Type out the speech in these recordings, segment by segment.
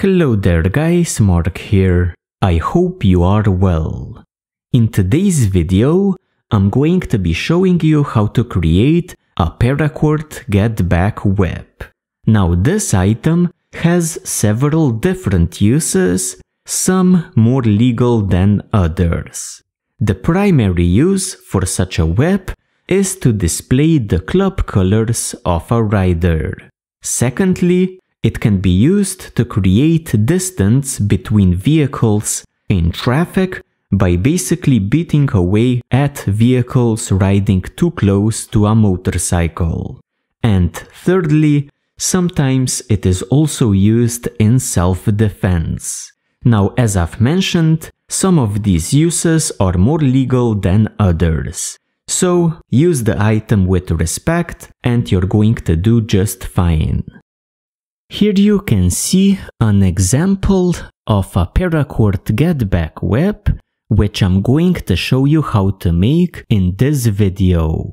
Hello there guys, Mark here. I hope you are well. In today's video, I'm going to be showing you how to create a paracord get back whip. Now this item has several different uses, some more legal than others. The primary use for such a whip is to display the club colors of a rider. Secondly, it can be used to create distance between vehicles in traffic by basically beating away at vehicles riding too close to a motorcycle. And thirdly, sometimes it is also used in self-defense. Now, as I've mentioned, some of these uses are more legal than others. So, use the item with respect and you're going to do just fine. Here you can see an example of a paracord getback whip which I'm going to show you how to make in this video.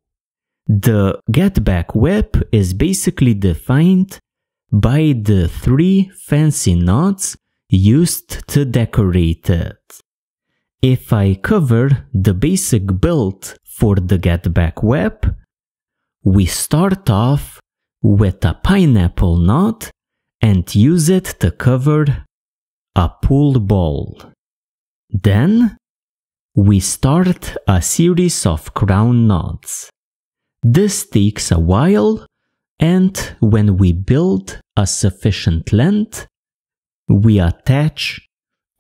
The getback whip is basically defined by the three fancy knots used to decorate it. If I cover the basic build for the getback whip, we start off with a pineapple knot and use it to cover a pool ball. Then we start a series of crown knots. This takes a while and when we build a sufficient length, we attach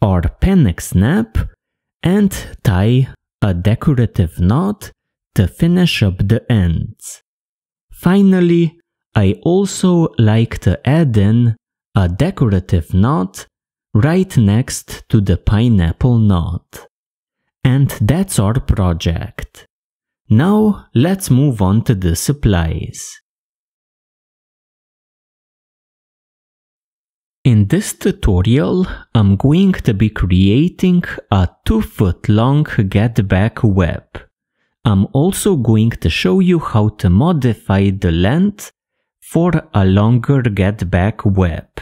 our panic snap and tie a decorative knot to finish up the ends. Finally, I also like to add in a decorative knot right next to the pineapple knot. And that's our project. Now let's move on to the supplies. In this tutorial, I'm going to be creating a 2 foot long get back whip. I'm also going to show you how to modify the length for a longer get back whip.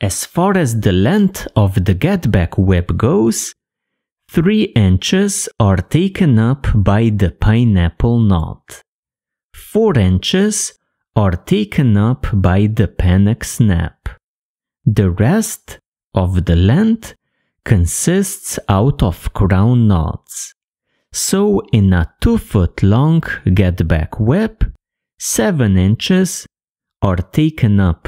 As far as the length of the get back whip goes, 3 inches are taken up by the pineapple knot. 4 inches are taken up by the panic snap. The rest of the length consists out of crown knots. So in a 2 foot long get back whip, 7 inches are taken up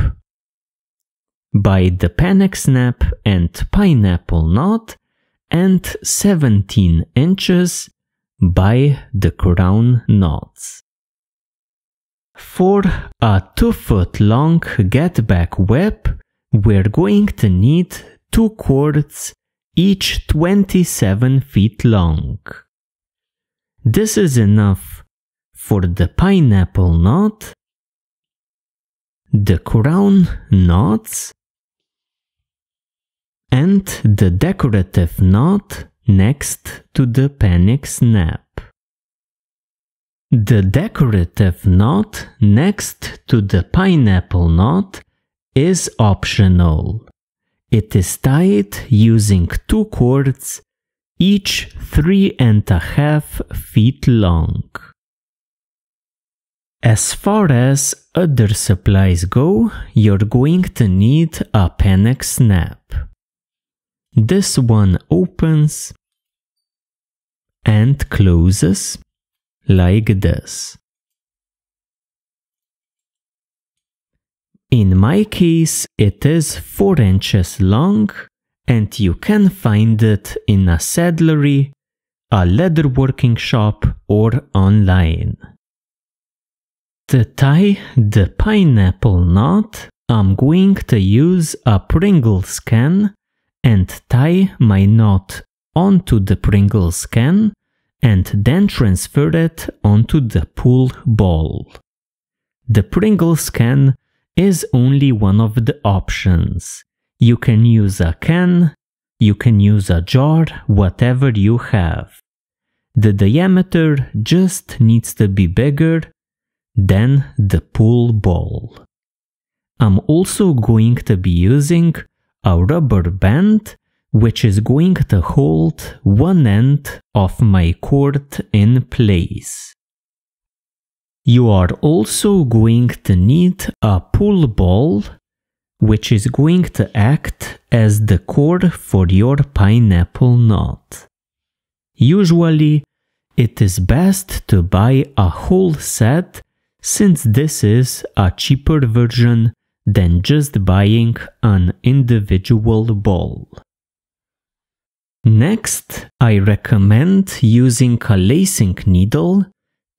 by the panic snap and pineapple knot and 17 inches by the crown knots. For a 2 foot long get back whip, we're going to need two cords each 27 feet long. This is enough for the pineapple knot, the crown knots, and the decorative knot next to the panic snap. The decorative knot next to the pineapple knot is optional. It is tied using two cords each three and a half feet long. As far as other supplies go, you're going to need a panic snap. This one opens and closes like this. In my case, it is 4 inches long and you can find it in a saddlery, a leatherworking shop or online. To tie the pineapple knot, I'm going to use a Pringles can and tie my knot onto the Pringles can and then transfer it onto the pool ball. The Pringles can is only one of the options. You can use a can, you can use a jar, whatever you have. The diameter just needs to be bigger than the pool ball. I'm also going to be using a rubber band which is going to hold one end of my cord in place. You are also going to need a pool ball which is going to act as the core for your pineapple knot. Usually, it is best to buy a whole set since this is a cheaper version than just buying an individual ball. Next, I recommend using a lacing needle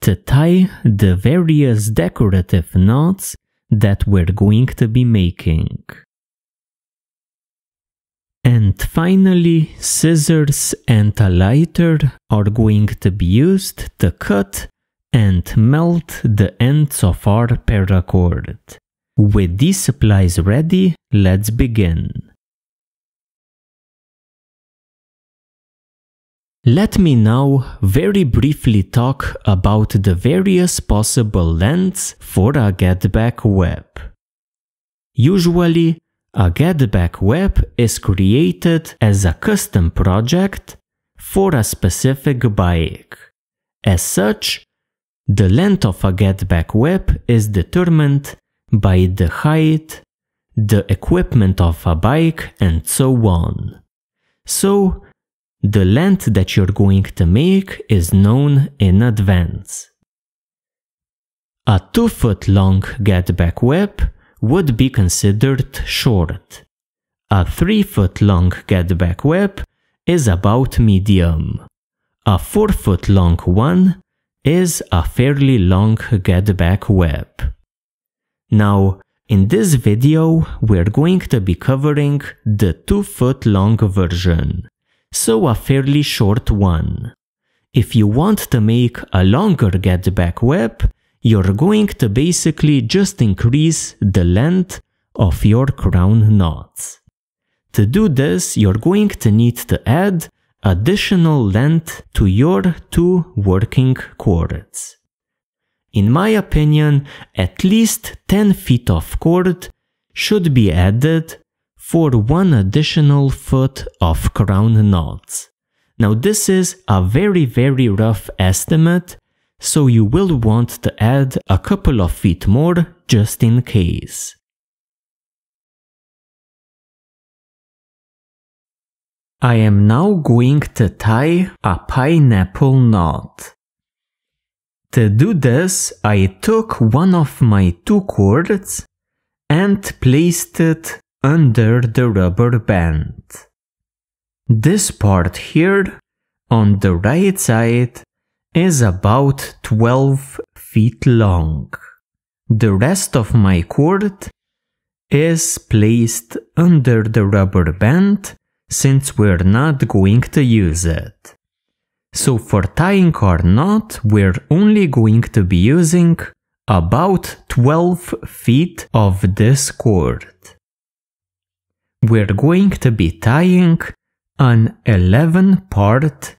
to tie the various decorative knots that we're going to be making. And finally, scissors and a lighter are going to be used to cut and melt the ends of our paracord. With these supplies ready, let's begin. Let me now very briefly talk about the various possible lengths for a getback whip. Usually, a getback whip is created as a custom project for a specific bike. As such, the length of a getback whip is determined by the height, the equipment of a bike, and so on. So, the length that you're going to make is known in advance. A 2 foot long getback whip would be considered short. A 3 foot long getback whip is about medium. A 4 foot long one is a fairly long getback whip. Now, in this video, we're going to be covering the 2 foot long version so a fairly short one. If you want to make a longer getback whip, you're going to basically just increase the length of your crown knots. To do this, you're going to need to add additional length to your two working cords. In my opinion, at least 10 feet of cord should be added for one additional foot of crown knots. Now this is a very very rough estimate, so you will want to add a couple of feet more just in case. I am now going to tie a pineapple knot. To do this, I took one of my two cords and placed it under the rubber band. This part here on the right side is about 12 feet long. The rest of my cord is placed under the rubber band since we're not going to use it. So for tying our knot, we're only going to be using about 12 feet of this cord we're going to be tying an 11 part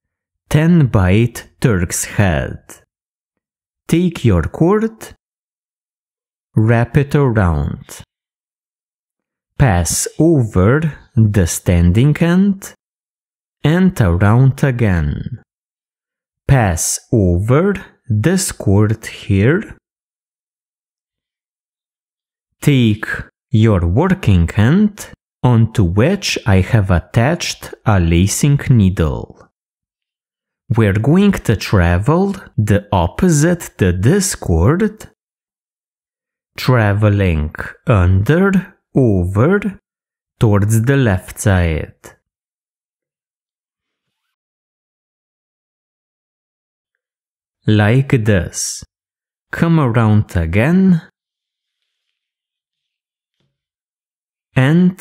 10 bight Turk's head. Take your cord, wrap it around. Pass over the standing end and around again. Pass over the cord here. Take your working end onto which I have attached a lacing needle. We're going to travel the opposite to this cord, traveling under, over, towards the left side. Like this. Come around again and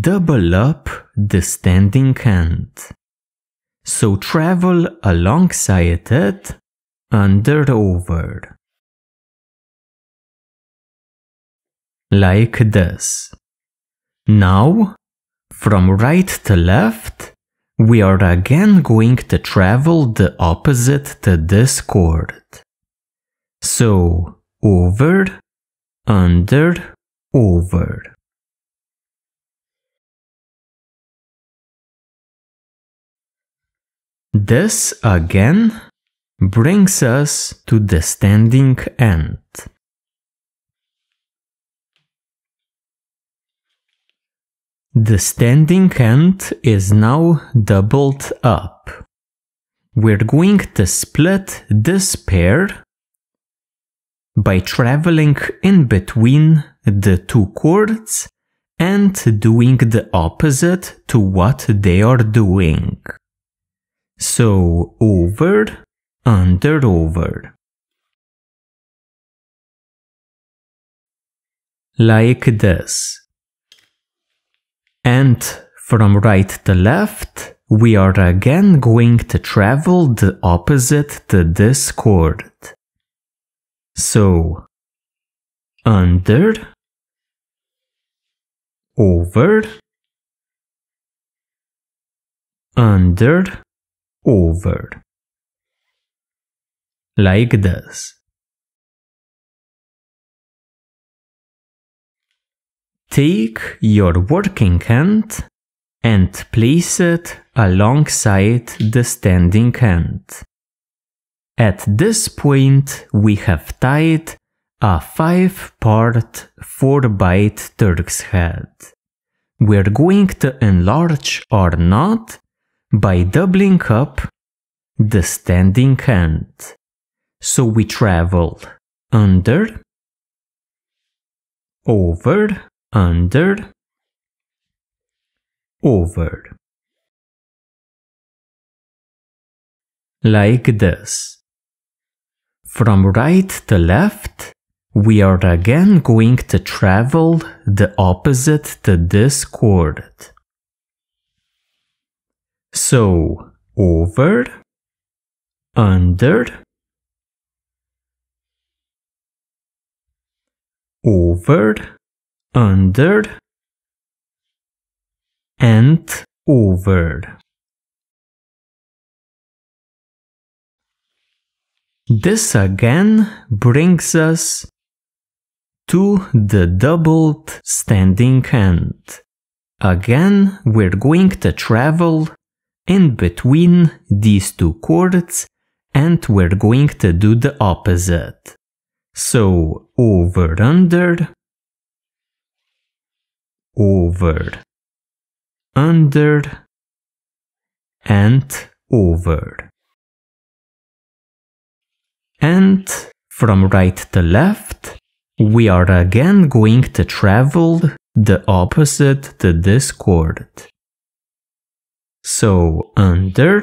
double up the standing end. So travel alongside it under over. Like this. Now, from right to left, we are again going to travel the opposite to this cord. So, over, under, over. This again brings us to the standing end. The standing end is now doubled up. We're going to split this pair by traveling in between the two cords and doing the opposite to what they are doing. So over, under, over. Like this. And from right to left, we are again going to travel the opposite to this cord. So, under, over, under, over. Like this. Take your working end and place it alongside the standing end. At this point, we have tied a 5-part 4-bight Turk's head. We're going to enlarge our knot by doubling up the standing end. So we travel under, over, under, over. Like this. From right to left, we are again going to travel the opposite to this cord. So, over, under, over, under, and over. This again brings us to the doubled standing end. Again, we're going to travel in between these two cords and we're going to do the opposite. So over under, over, under, and over. And from right to left, we are again going to travel the opposite to this cord. So under,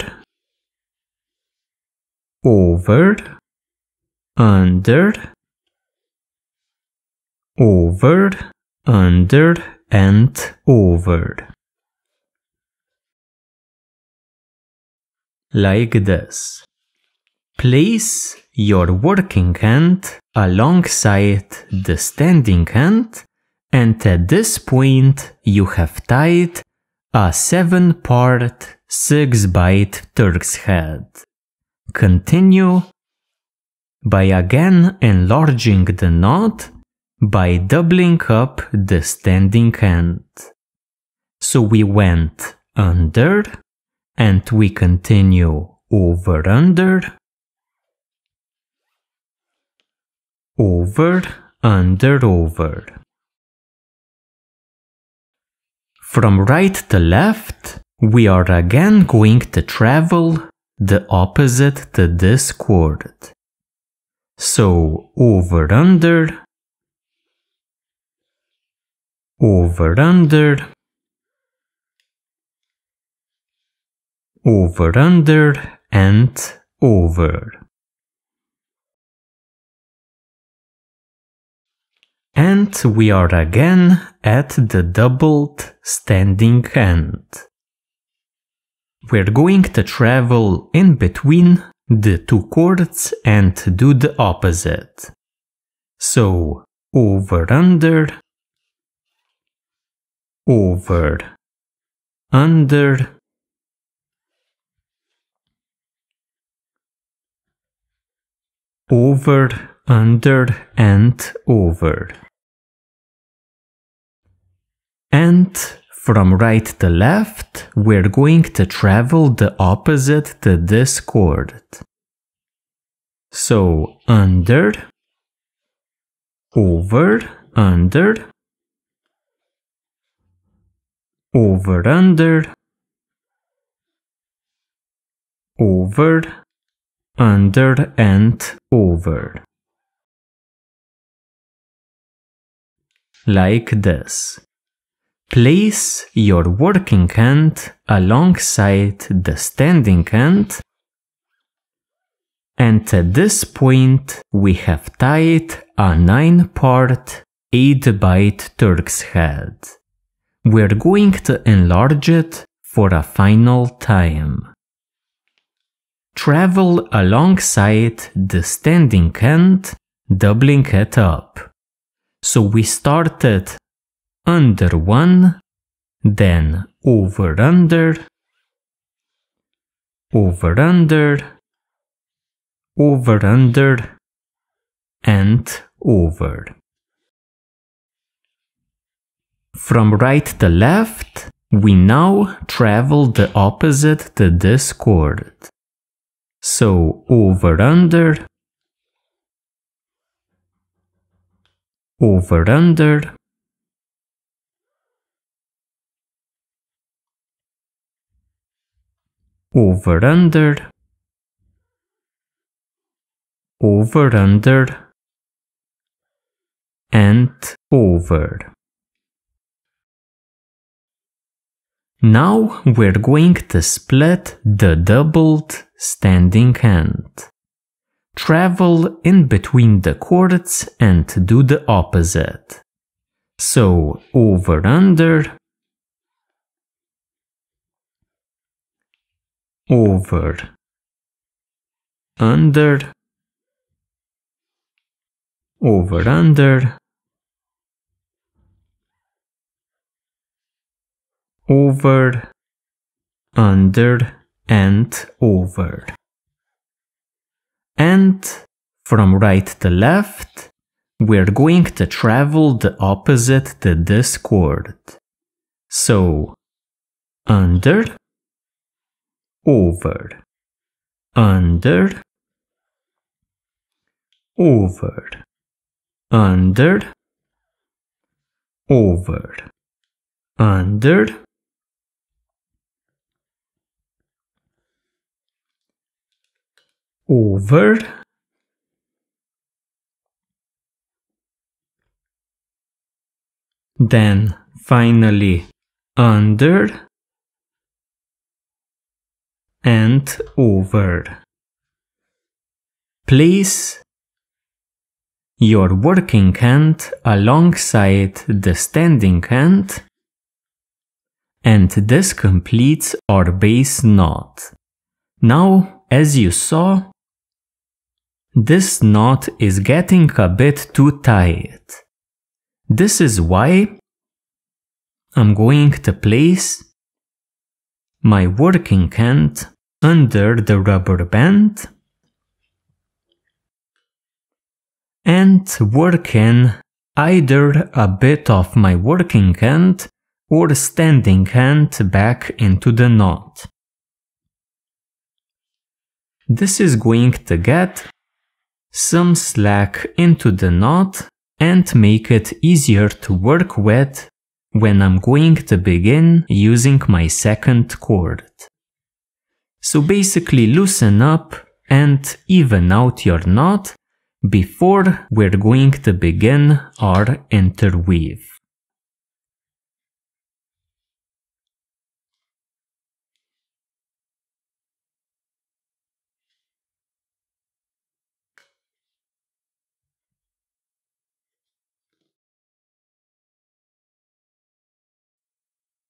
over, under, over, under, and over. Like this. Place your working end alongside the standing end and at this point you have tied a 7-part 6-bight Turk's head. Continue by again enlarging the knot by doubling up the standing end. So we went under and we continue over under, over, under, over. From right to left, we are again going to travel the opposite to this cord. So over under, over under, over under and over. And we are again at the doubled standing end We're going to travel in between the two cords and do the opposite. So over under, over, under, over, under, and over. And From right to left, we're going to travel the opposite to this cord. So under, over, under, over, under, over, under and over. Like this. Place your working end alongside the standing end and at this point we have tied a 9-part 8-bight Turk's head. We're going to enlarge it for a final time. Travel alongside the standing end, doubling it up. So we started under 1, then over under, over under, over under, and over. From right to left, we now travel the opposite to this cord. So over under, over under, over under, over under, and over. Now we're going to split the doubled standing end. Travel in between the cords and do the opposite. So over under, over, under, over under, over, under, and over. And from right to left, we're going to travel the opposite to this cord. So, under, over, under, over, under, over, under, over then finally under and over. Place your working end alongside the standing end and this completes our base knot. Now, as you saw, this knot is getting a bit too tight. This is why I'm going to place my working end under the rubber band and work in either a bit of my working end or standing end back into the knot. This is going to get some slack into the knot and make it easier to work with when I'm going to begin using my second cord. So basically loosen up and even out your knot before we're going to begin our interweave.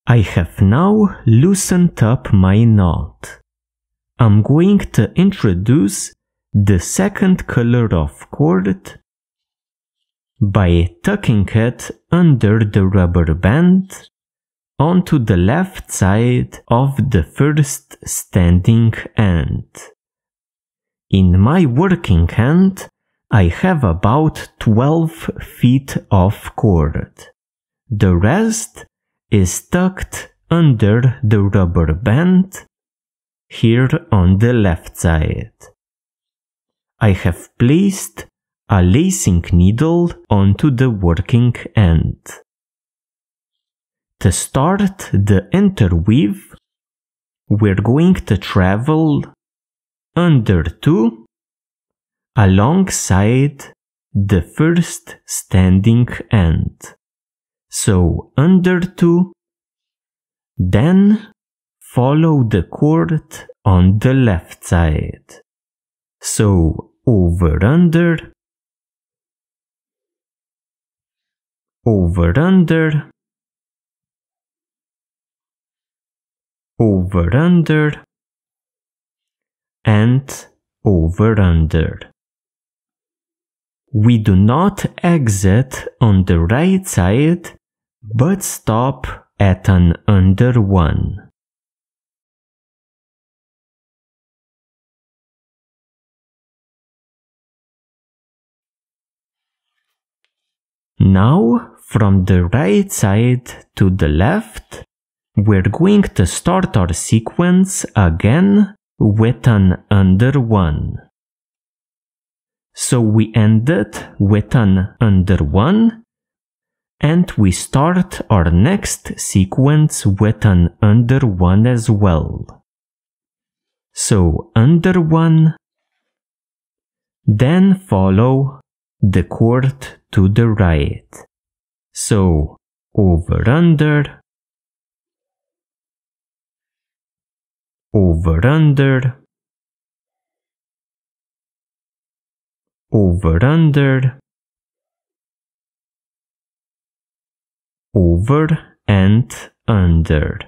I have now loosened up my knot. I'm going to introduce the second color of cord by tucking it under the rubber band onto the left side of the first standing end. In my working end, I have about 12 feet of cord. The rest is tucked under the rubber band here on the left side. I have placed a lacing needle onto the working end. To start the interweave, we're going to travel under 2 alongside the first standing end. So under 2, then follow the cord on the left side. So over under, over under, over under, and over under. We do not exit on the right side, but stop at an under 1. Now, from the right side to the left, we're going to start our sequence again with an under 1. So we ended with an under 1 and we start our next sequence with an under 1 as well. So under 1, then follow the cord to the right. So over under, over under, over under, over and under.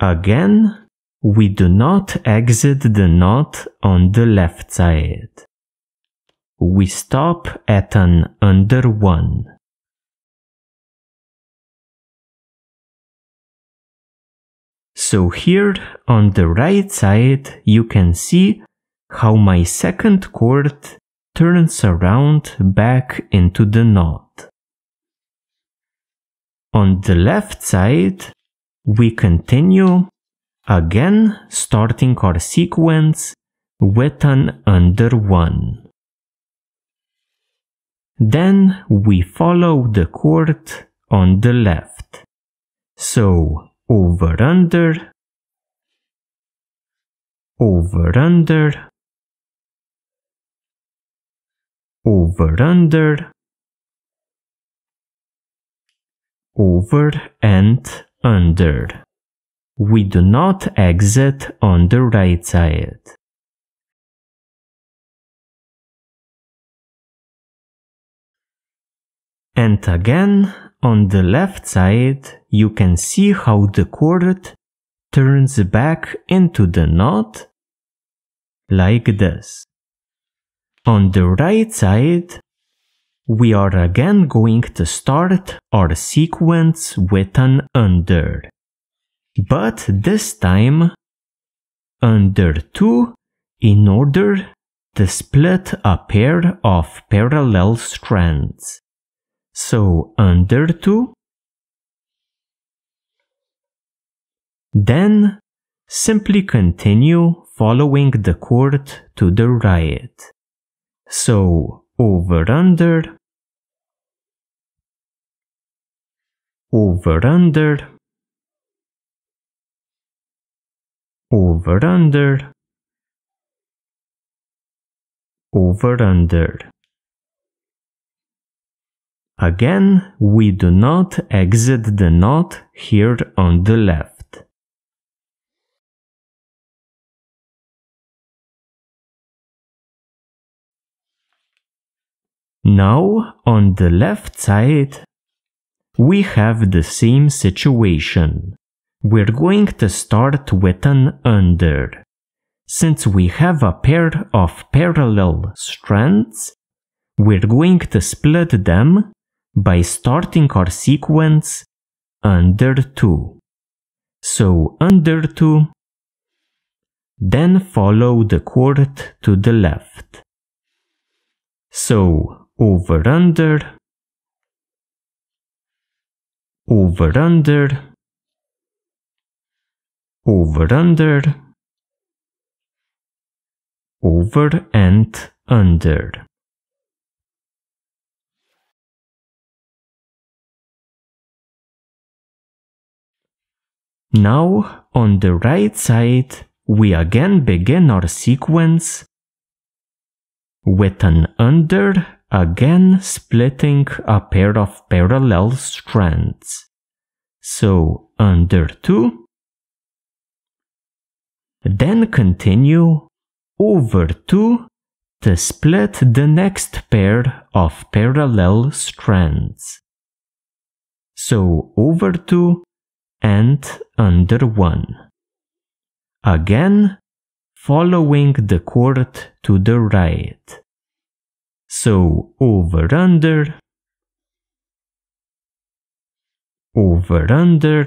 Again, we do not exit the knot on the left side. We stop at an under 1. So here on the right side you can see how my second cord turns around back into the knot. On the left side, we continue again starting our sequence with an under 1. Then we follow the cord on the left. So over under, over under, over under, over and under. We do not exit on the right side. And again, on the left side, you can see how the cord turns back into the knot like this. On the right side, we are again going to start our sequence with an under. But this time, under 2 in order to split a pair of parallel strands. So under 2. Then simply continue following the cord to the right. So over under, over under, over under, over under. Again, we do not exit the knot here on the left. Now, on the left side, we have the same situation. We're going to start with an under. Since we have a pair of parallel strands, we're going to split them by starting our sequence under 2. So under 2, then follow the cord to the left. So over under, over under, over under, over and under. Now, on the right side, we again begin our sequence with an under again splitting a pair of parallel strands. So under 2, then continue over 2 to split the next pair of parallel strands. So over 2 and under 1. Again, following the cord to the right. So over under, over under,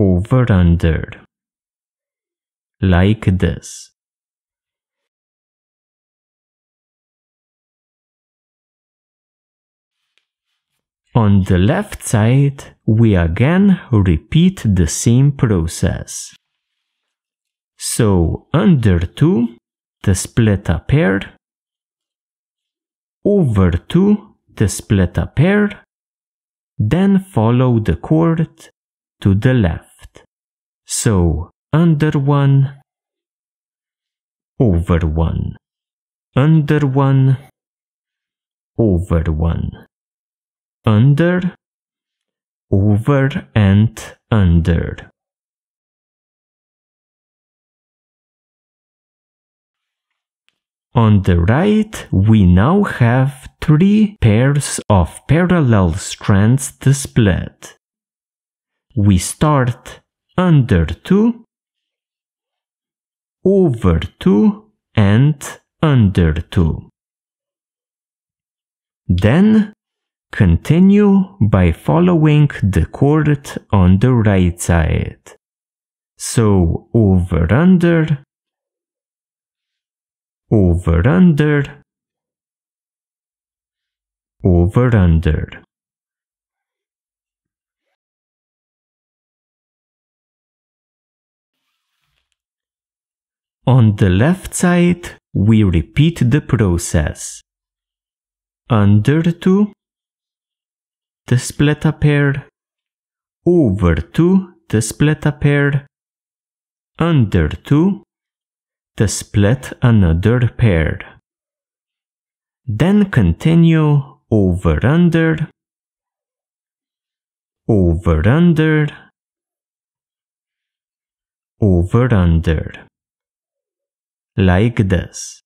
over under, like this. On the left side, we again repeat the same process. So under 2, the split a pair, over 2, the split a pair, then follow the cord to the left. So under 1, over 1, under 1, over 1 under, over and under. On the right, we now have three pairs of parallel strands split. We start under 2, over 2 and under 2. Then Continue by following the cord on the right side. So over under, over under, over under. On the left side, we repeat the process. Under 2, the split a pair, over 2 the split a pair, under 2 the split another pair. Then continue over under, over under, over under, like this.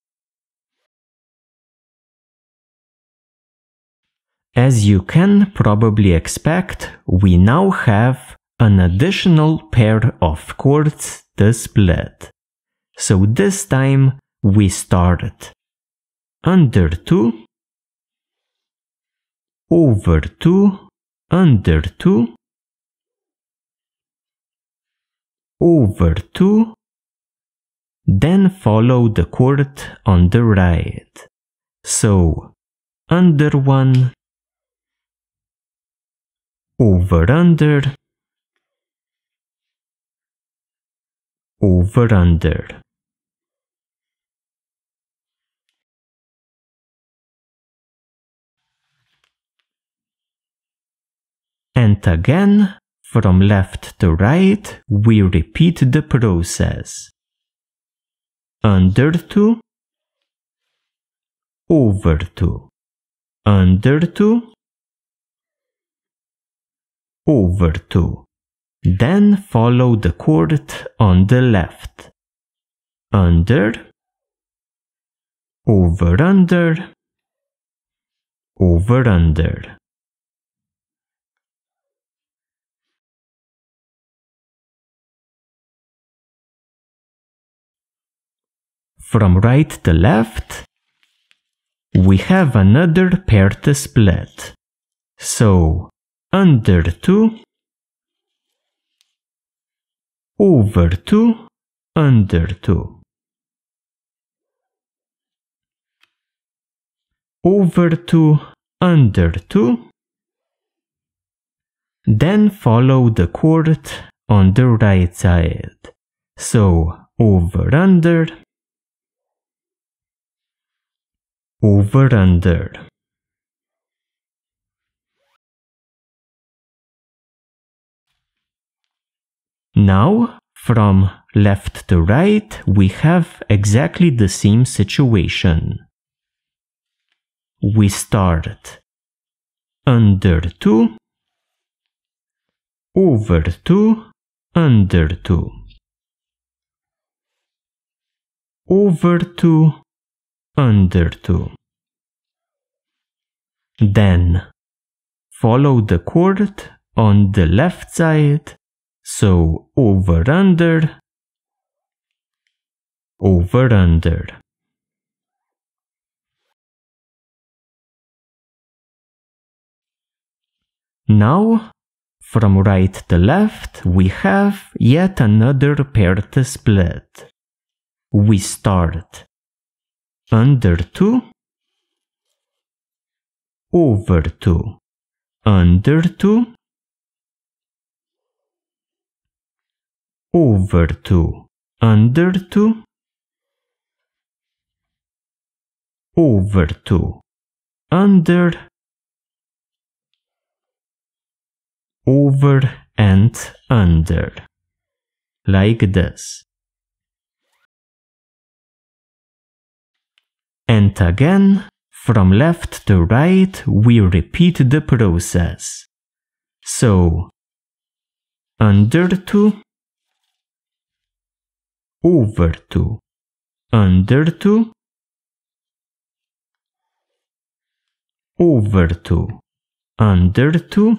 As you can probably expect, we now have an additional pair of cords to split. So this time we started under 2, over 2, under 2, over 2, then follow the cord on the right. So under 1, over under over under and again from left to right we repeat the process under 2 over 2 under 2 over 2. Then follow the cord on the left. Under, over under, over under. From right to left, we have another pair to split. So under 2 over 2 under 2 over 2 under 2. Then follow the cord on the right side. So over under, over under. Now, from left to right, we have exactly the same situation. We start under 2, over 2, under 2. Over 2, under 2. Then follow the cord on the left side so over under, over under. Now, from right to left, we have yet another pair to split. We start under 2, over 2, under 2, over 2, under 2, over 2, under, over and under, like this. And again, from left to right, we repeat the process. So, under 2, over 2, under 2, over 2, under 2,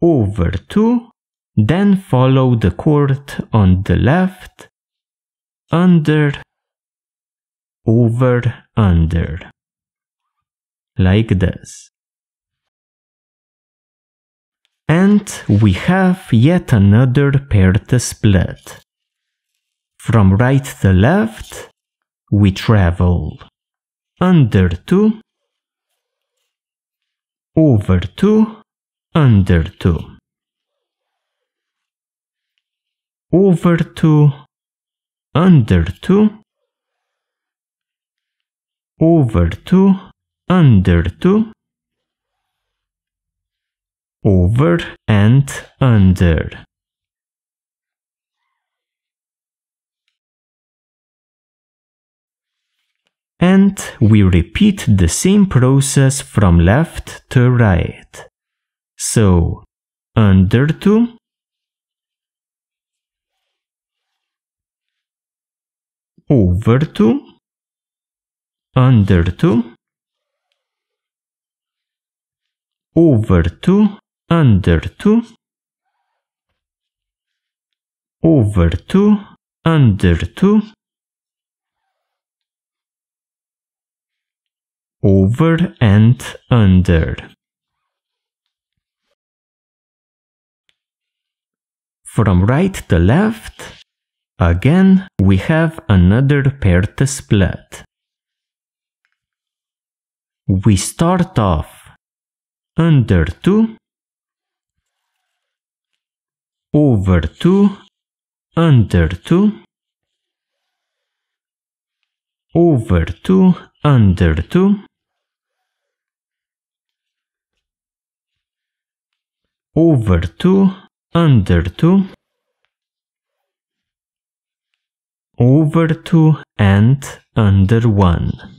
over 2, then follow the cord on the left, under, over, under, like this. And we have yet another pair to split. From right to left, we travel under 2, over 2, under 2. Over 2, under 2, over 2, under 2, over and under. And we repeat the same process from left to right. So, under 2, over 2, under 2, over 2, under 2 over 2 under 2 over and under. From right to left again we have another pair to split we start off under 2 over 2, under 2, over 2, under 2, over 2, under 2, over 2 and under 1.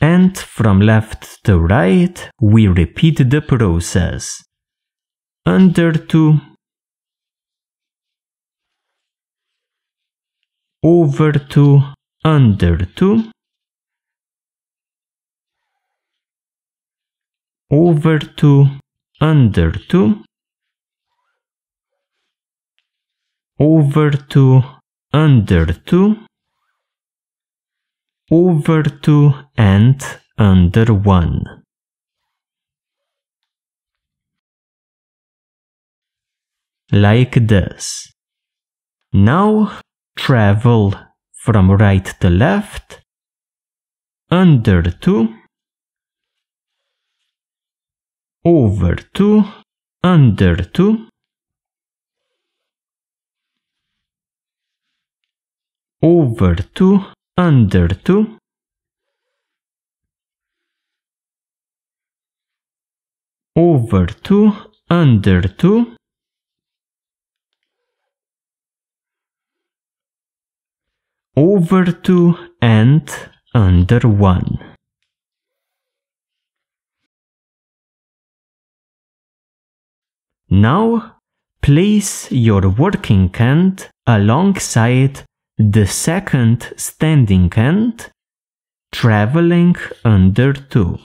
And from left to right, we repeat the process. Under 2, over 2, under 2, over 2, under 2, over 2, under 2, over 2 and under 1. Like this. Now travel from right to left, under 2, over 2, under 2, over 2, under 2, over 2, under 2, over 2 and under 1. Now place your working end alongside the second standing end, traveling under 2.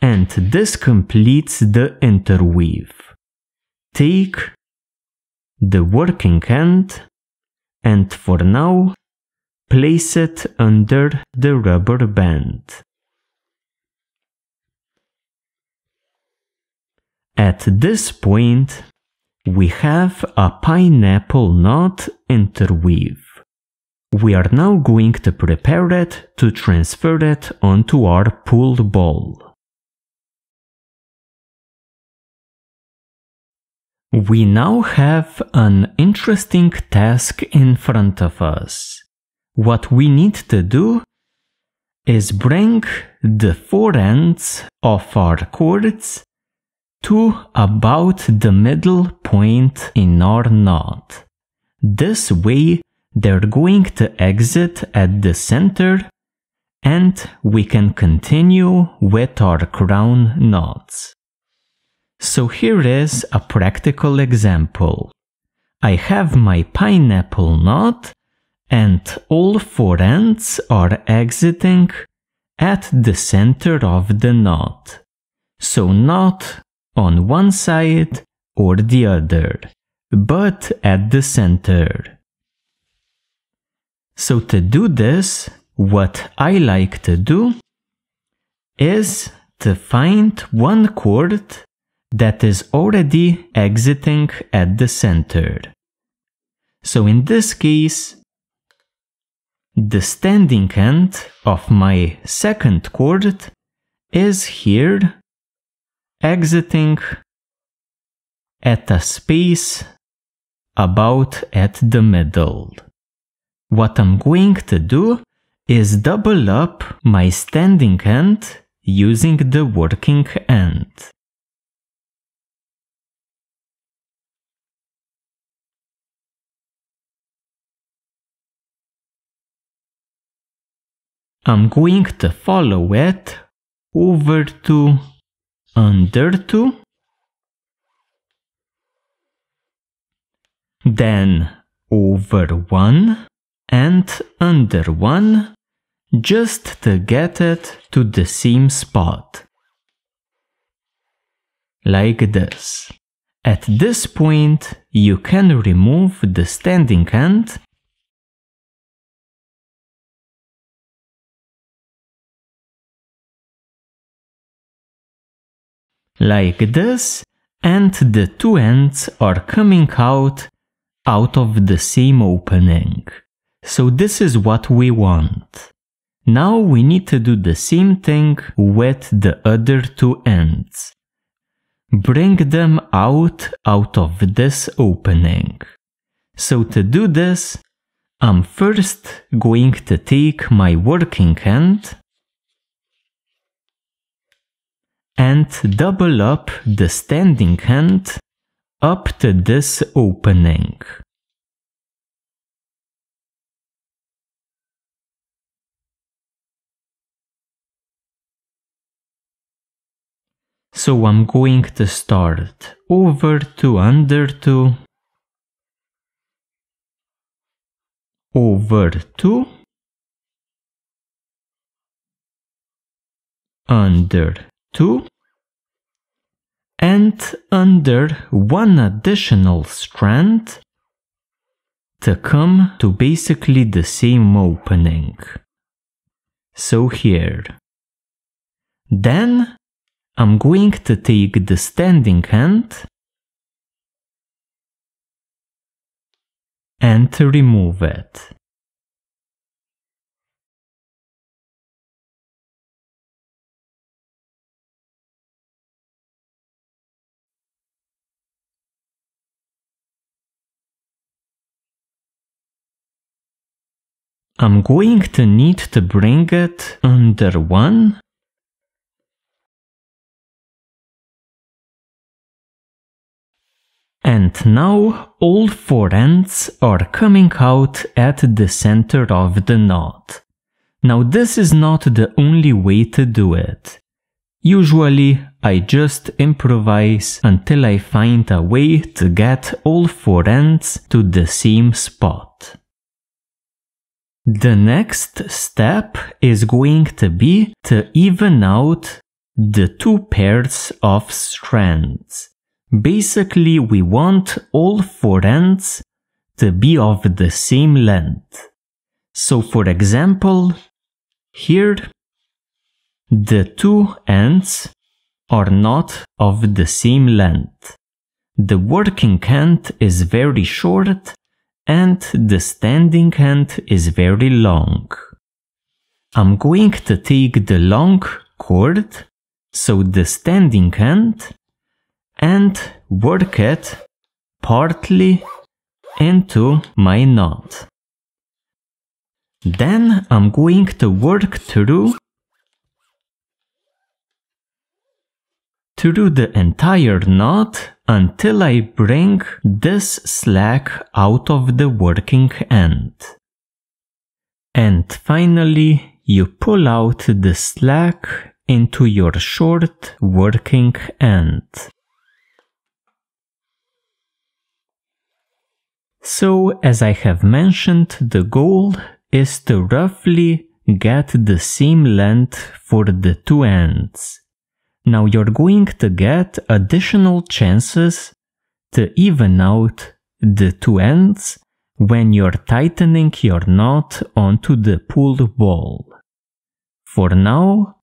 And this completes the interweave. Take the working end and for now place it under the rubber band. At this point, we have a pineapple knot interweave. We are now going to prepare it to transfer it onto our pool ball. We now have an interesting task in front of us. What we need to do is bring the four ends of our cords to about the middle point in our knot. This way they're going to exit at the center and we can continue with our crown knots. So here is a practical example. I have my pineapple knot and all four ends are exiting at the center of the knot. So not on one side or the other, but at the center. So to do this, what I like to do is to find one cord that is already exiting at the center. So in this case, the standing end of my second cord is here, exiting at a space about at the middle. What I'm going to do is double up my standing end using the working end. I'm going to follow it over to under 2 then over 1 and under 1 just to get it to the same spot. Like this. At this point, you can remove the standing end like this and the two ends are coming out out of the same opening. So this is what we want. Now we need to do the same thing with the other two ends. Bring them out out of this opening. So to do this, I'm first going to take my working end and double up the standing end up to this opening. So I'm going to start over to under 2, over 2, under 2 and under one additional strand to come to basically the same opening. So here. Then I'm going to take the standing end and to remove it. I'm going to need to bring it under one. And now all four ends are coming out at the center of the knot. Now this is not the only way to do it. Usually I just improvise until I find a way to get all four ends to the same spot. The next step is going to be to even out the two pairs of strands. Basically, we want all four ends to be of the same length. So for example, here, the two ends are not of the same length. The working end is very short and the standing end is very long. I'm going to take the long cord, so the standing end, and work it partly into my knot. Then I'm going to work through through the entire knot until I bring this slack out of the working end. And finally, you pull out the slack into your short working end. So, as I have mentioned, the goal is to roughly get the same length for the two ends. Now you're going to get additional chances to even out the two ends when you're tightening your knot onto the pool ball. For now,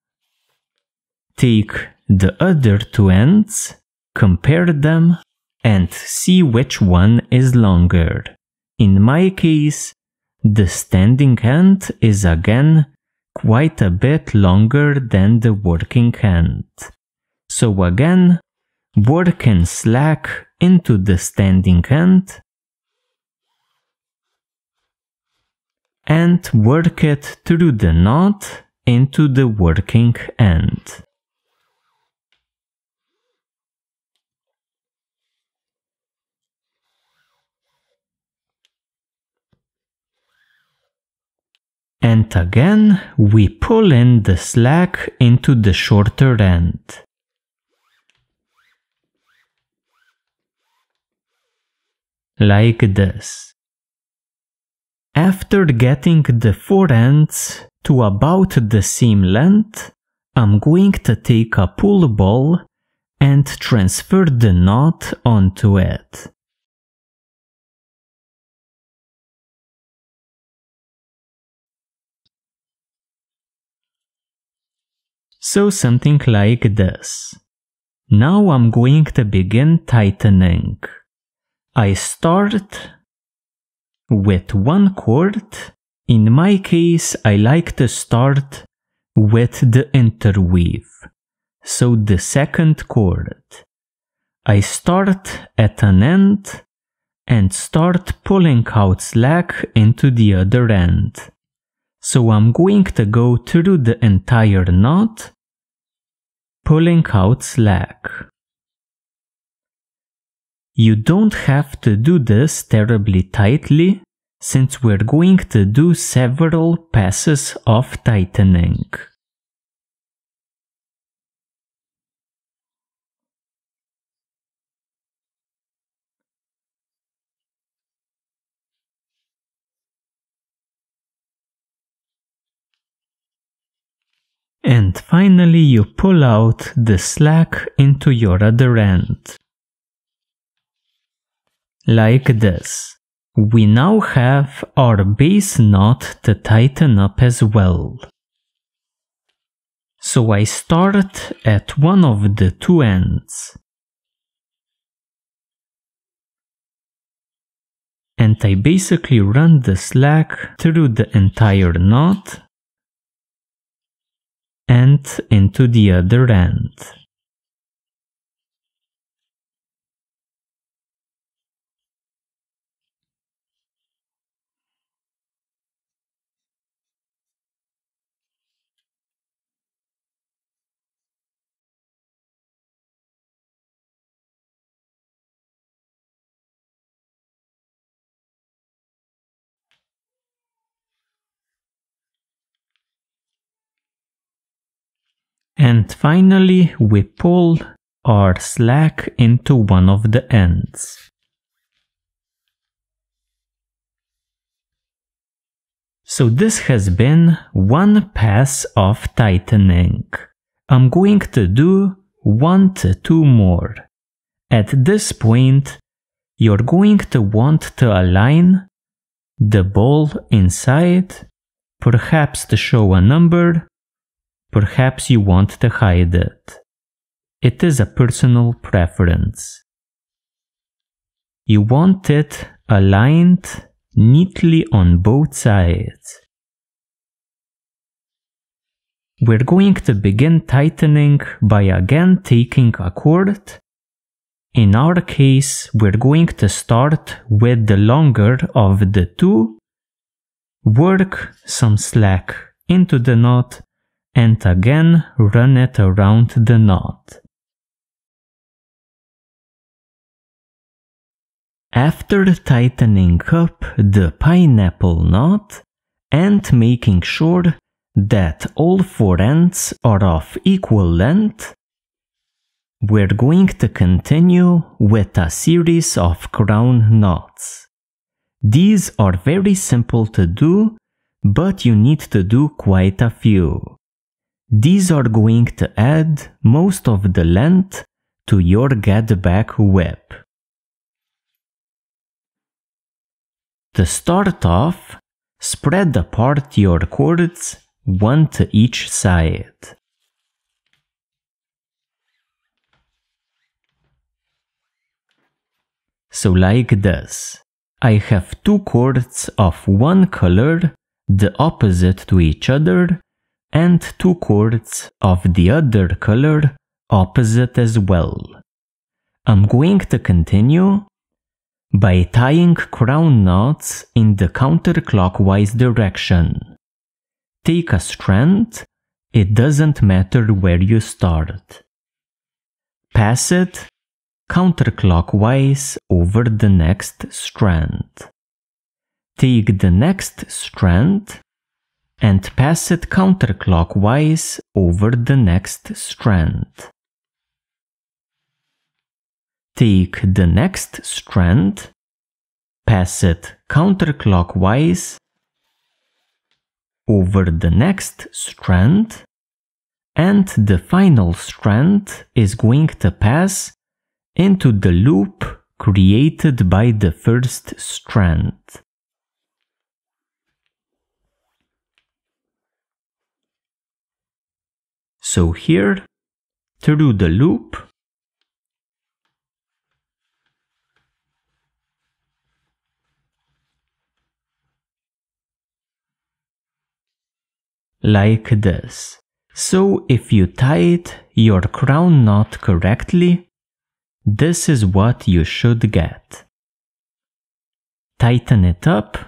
take the other two ends, compare them, and see which one is longer. In my case, the standing end is again quite a bit longer than the working end. So again, work and slack into the standing end and work it through the knot into the working end. And again, we pull in the slack into the shorter end. Like this. After getting the four ends to about the same length, I'm going to take a pool ball and transfer the knot onto it. So something like this. Now I'm going to begin tightening. I start with one cord. In my case, I like to start with the interweave. So the second cord. I start at an end and start pulling out slack into the other end. So I'm going to go through the entire knot, pulling out slack. You don't have to do this terribly tightly, since we're going to do several passes of tightening. And finally you pull out the slack into your other end. Like this. We now have our base knot to tighten up as well. So I start at one of the two ends. and I basically run the slack through the entire knot and into the other end. And finally, we pull our slack into one of the ends. So this has been one pass of tightening. I'm going to do one to two more. At this point, you're going to want to align the ball inside, perhaps to show a number Perhaps you want to hide it. It is a personal preference. You want it aligned neatly on both sides. We're going to begin tightening by again taking a cord. In our case, we're going to start with the longer of the two, work some slack into the knot and again run it around the knot. After tightening up the pineapple knot and making sure that all four ends are of equal length, we're going to continue with a series of crown knots. These are very simple to do, but you need to do quite a few. These are going to add most of the length to your get back whip. To start off, spread apart your cords, one to each side. So like this. I have two cords of one color, the opposite to each other, and two cords of the other color opposite as well. I'm going to continue by tying crown knots in the counterclockwise direction. Take a strand, it doesn't matter where you start. Pass it counterclockwise over the next strand. Take the next strand and pass it counterclockwise over the next strand. Take the next strand, pass it counterclockwise over the next strand, and the final strand is going to pass into the loop created by the first strand. So here, through the loop, like this. So if you tied your crown knot correctly, this is what you should get. Tighten it up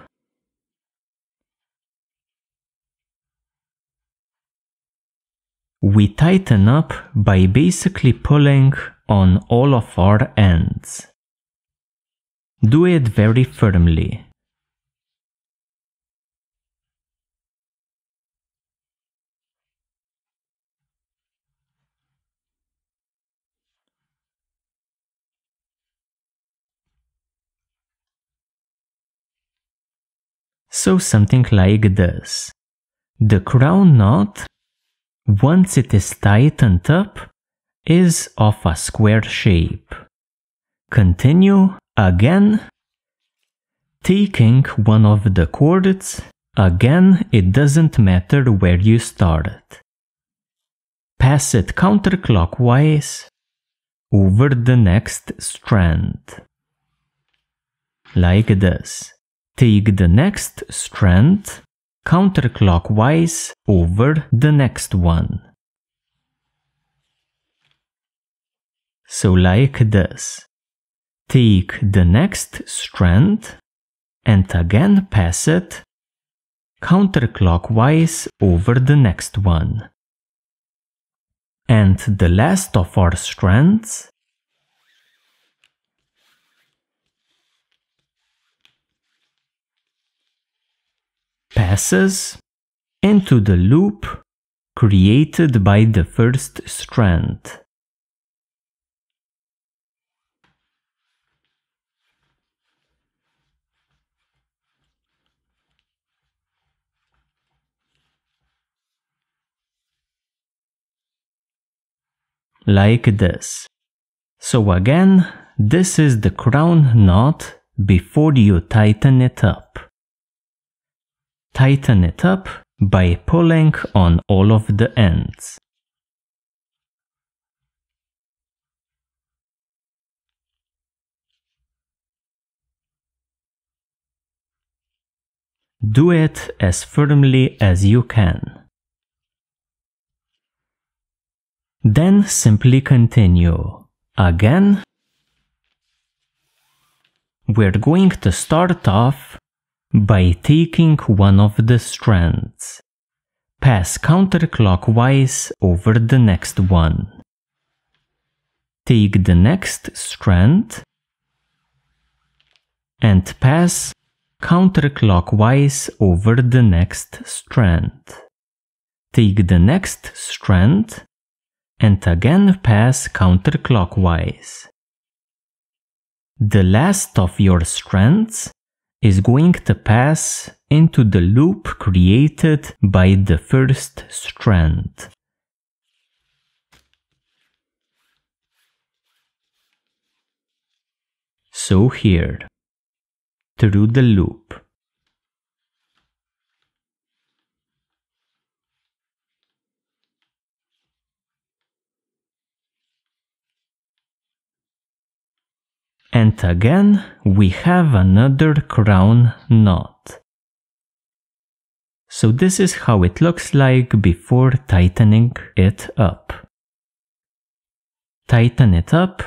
we tighten up by basically pulling on all of our ends. Do it very firmly. So something like this. The crown knot once it is tightened up, is of a square shape. Continue again, taking one of the cords, again it doesn't matter where you started. Pass it counterclockwise over the next strand. like this. Take the next strand counterclockwise over the next one. So like this. Take the next strand and again pass it counterclockwise over the next one. And the last of our strands passes into the loop created by the first strand. like this. So again, this is the crown knot before you tighten it up. Tighten it up by pulling on all of the ends. Do it as firmly as you can. Then simply continue. Again, we're going to start off by taking one of the strands. Pass counterclockwise over the next one. Take the next strand and pass counterclockwise over the next strand. Take the next strand and again pass counterclockwise. The last of your strands is going to pass into the loop created by the first strand. So here, through the loop. And again we have another crown knot. So this is how it looks like before tightening it up. Tighten it up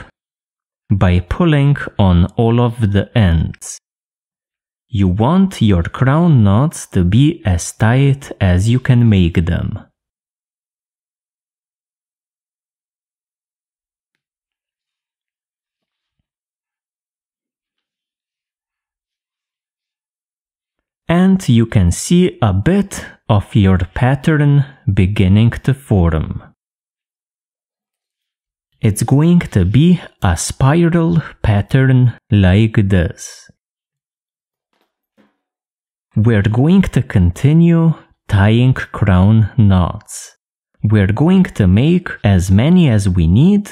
by pulling on all of the ends. You want your crown knots to be as tight as you can make them. And you can see a bit of your pattern beginning to form. It's going to be a spiral pattern like this. We're going to continue tying crown knots. We're going to make as many as we need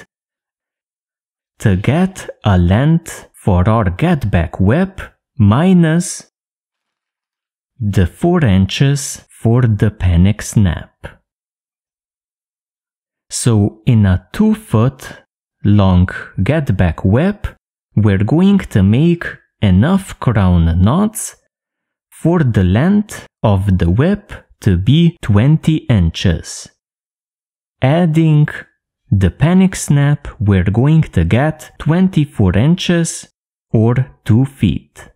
to get a length for our get back whip minus the 4 inches for the panic snap. So in a 2 foot long get back whip, we're going to make enough crown knots for the length of the whip to be 20 inches. Adding the panic snap, we're going to get 24 inches or 2 feet.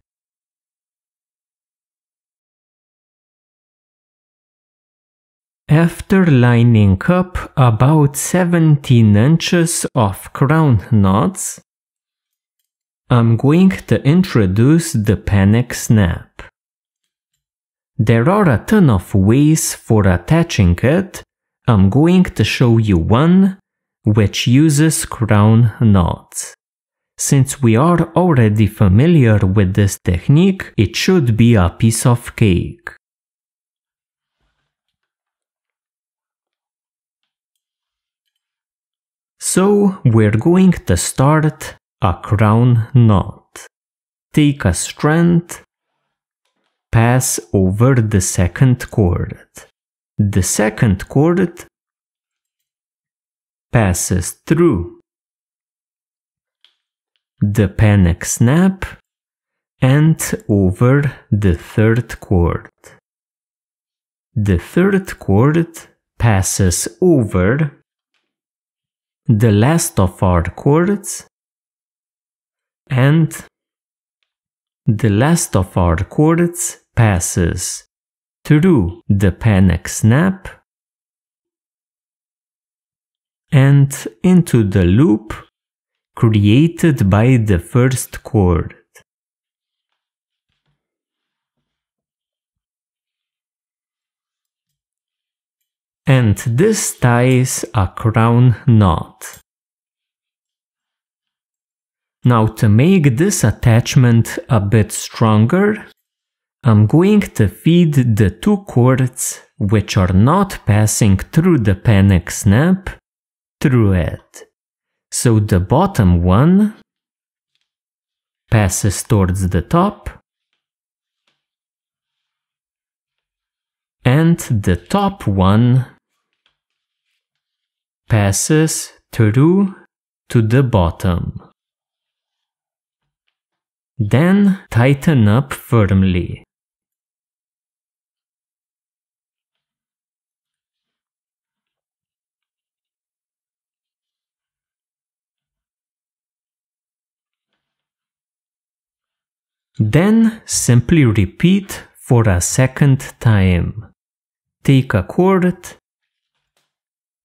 After lining up about 17 inches of crown knots, I'm going to introduce the panic snap. There are a ton of ways for attaching it. I'm going to show you one which uses crown knots. Since we are already familiar with this technique, it should be a piece of cake. So we're going to start a crown knot. Take a strand, pass over the second cord. The second cord passes through the panic snap and over the third cord. The third cord passes over the last of our cords and the last of our cords passes through the panic snap and into the loop created by the first cord. And this ties a crown knot. Now to make this attachment a bit stronger, I'm going to feed the two cords which are not passing through the panic snap through it. So the bottom one passes towards the top and the top one passes through to the bottom. Then tighten up firmly. Then simply repeat for a second time. Take a cord,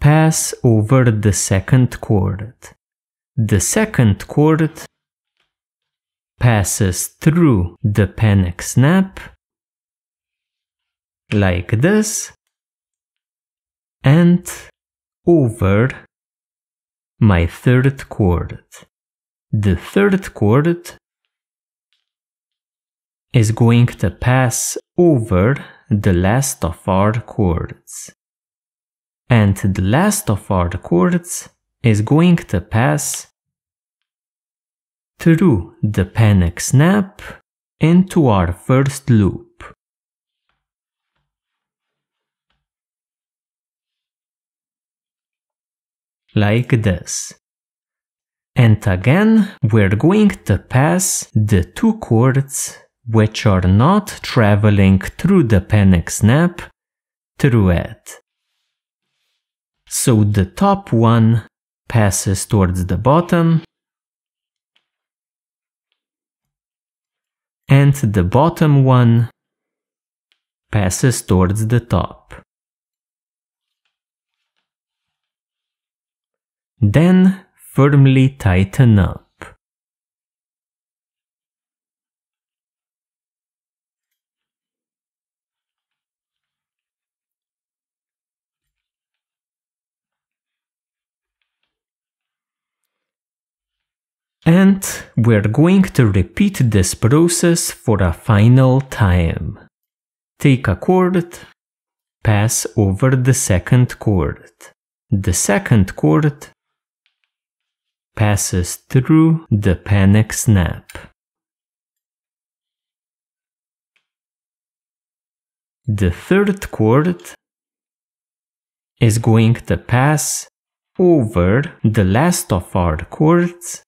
pass over the second cord. The second cord passes through the panic snap like this and over my third cord. The third cord is going to pass over the last of our cords. And the last of our cords is going to pass through the panic snap into our first loop. Like this. And again, we're going to pass the two cords which are not traveling through the panic snap through it. So the top one passes towards the bottom and the bottom one passes towards the top. Then firmly tighten up. And we're going to repeat this process for a final time. Take a cord, pass over the second cord. The second cord passes through the panic snap. The third cord is going to pass over the last of our cords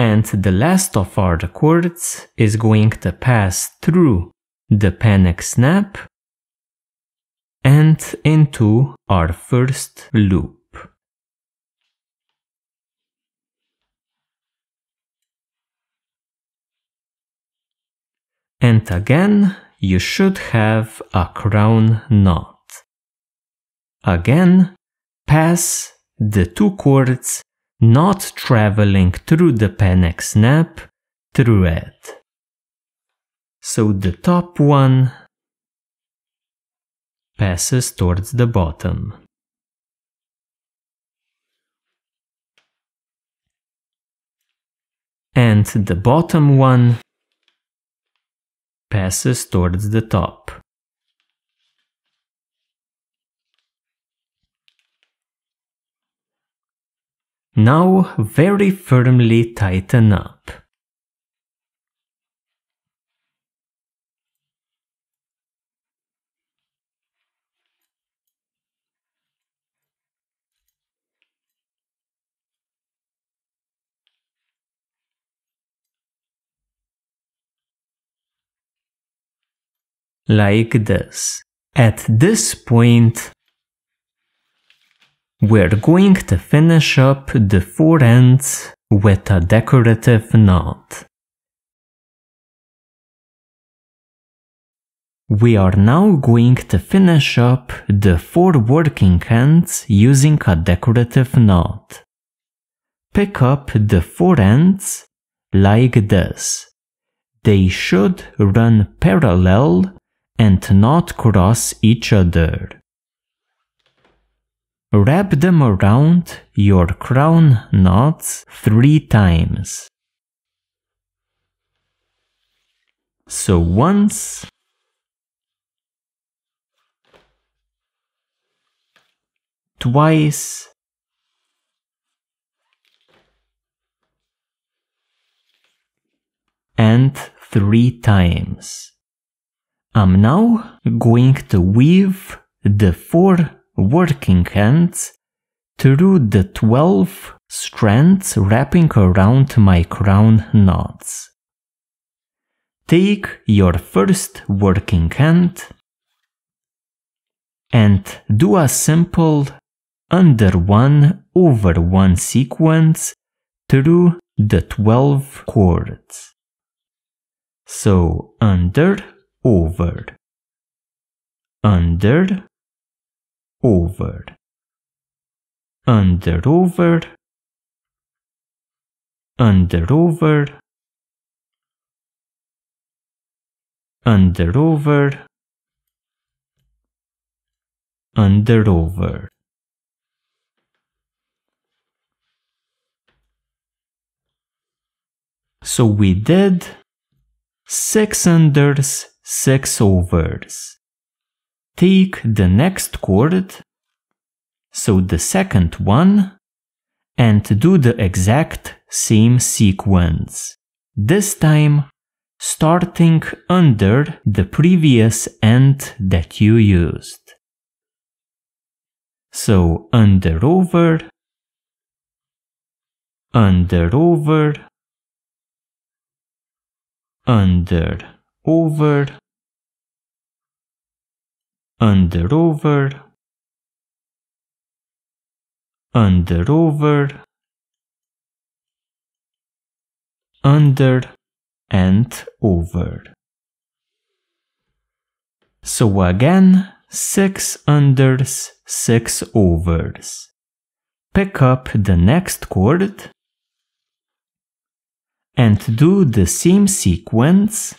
and the last of our cords is going to pass through the panic snap and into our first loop. And again, you should have a crown knot. Again, pass the two cords not traveling through the panic snap through it. So the top one passes towards the bottom. And the bottom one passes towards the top. Now very firmly tighten up. Like this. At this point, we're going to finish up the four ends with a decorative knot. We are now going to finish up the four working ends using a decorative knot. Pick up the four ends like this. They should run parallel and not cross each other. Wrap them around your crown knots three times. So once, twice, and three times. I'm now going to weave the four working ends through the 12 strands wrapping around my crown knots. Take your first working end and do a simple under 1 over 1 sequence through the 12 cords. So under, over, under, over, under over, under over, under over, under over. So we did six unders, six overs. Take the next cord, so the second one, and do the exact same sequence. This time, starting under the previous end that you used. So under over, under over, under over under over under over under and over. So again six unders six overs. Pick up the next cord and do the same sequence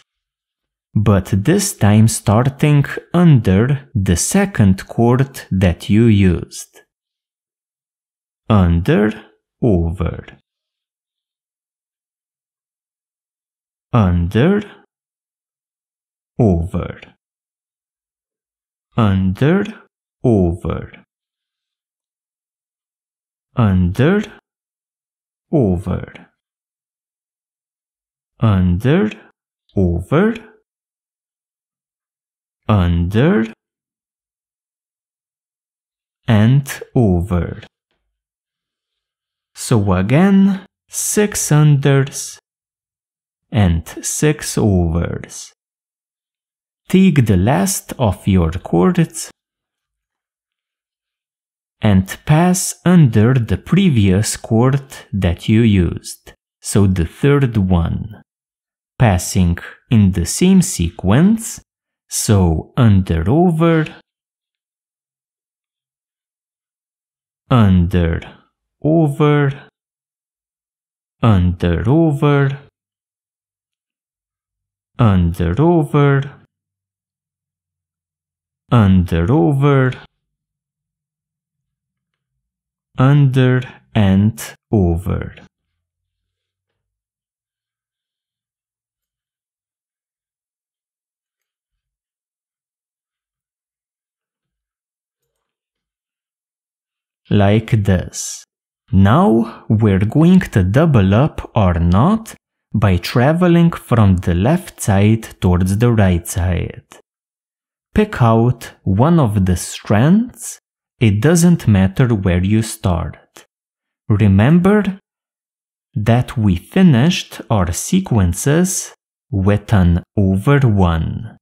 but this time starting under the second cord that you used. Under, over. Under, over. Under, over. Under, over. Under, over under and over. So again, six unders and six overs. Take the last of your cords and pass under the previous cord that you used, so the third one, passing in the same sequence so under over, under over, under over, under over, under over, under and over. Like this. Now we're going to double up our knot by traveling from the left side towards the right side. Pick out one of the strands, it doesn't matter where you start. Remember that we finished our sequences with an over 1.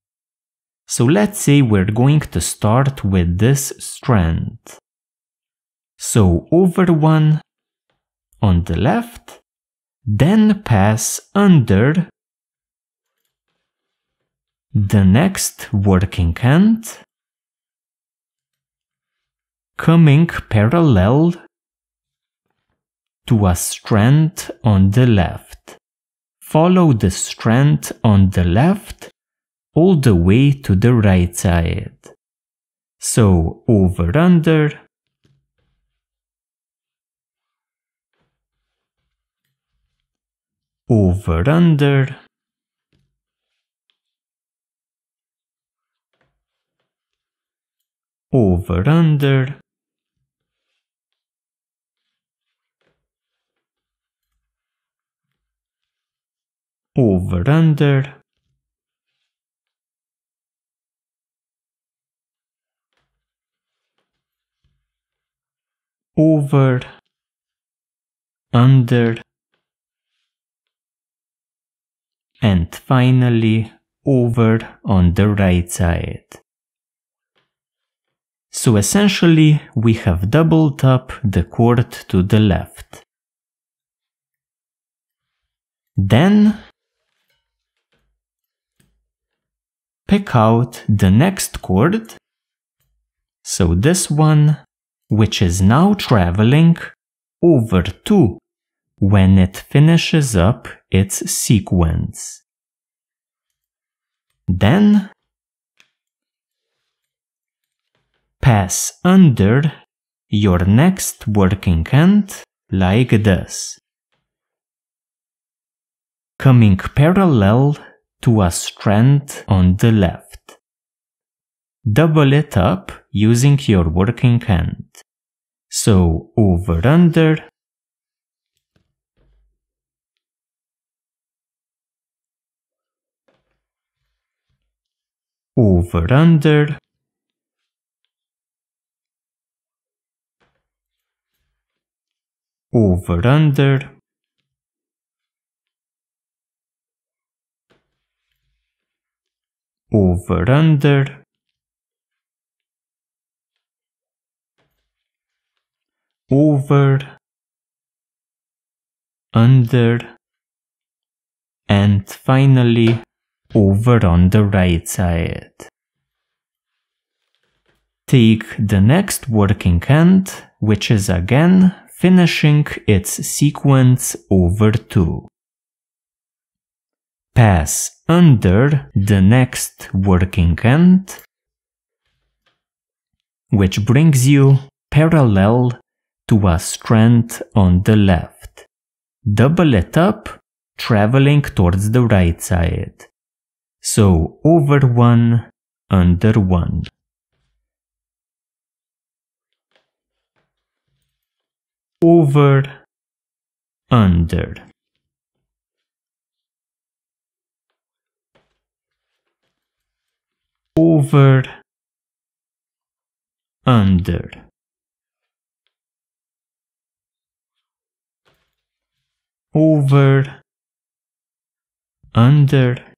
So let's say we're going to start with this strand. So over one on the left, then pass under the next working end, coming parallel to a strand on the left. Follow the strand on the left all the way to the right side. So over under over under. Over under. Over under. Over under and finally over on the right side. So essentially we have doubled up the cord to the left. Then pick out the next cord. So this one, which is now traveling over 2 when it finishes up its sequence. Then pass under your next working end like this, coming parallel to a strand on the left. Double it up using your working end. So over under over under over under over under over under and finally over on the right side. Take the next working end, which is again finishing its sequence over 2. Pass under the next working end, which brings you parallel to a strand on the left. Double it up, traveling towards the right side. So over 1, under 1. Over, under. Over, under. Over, under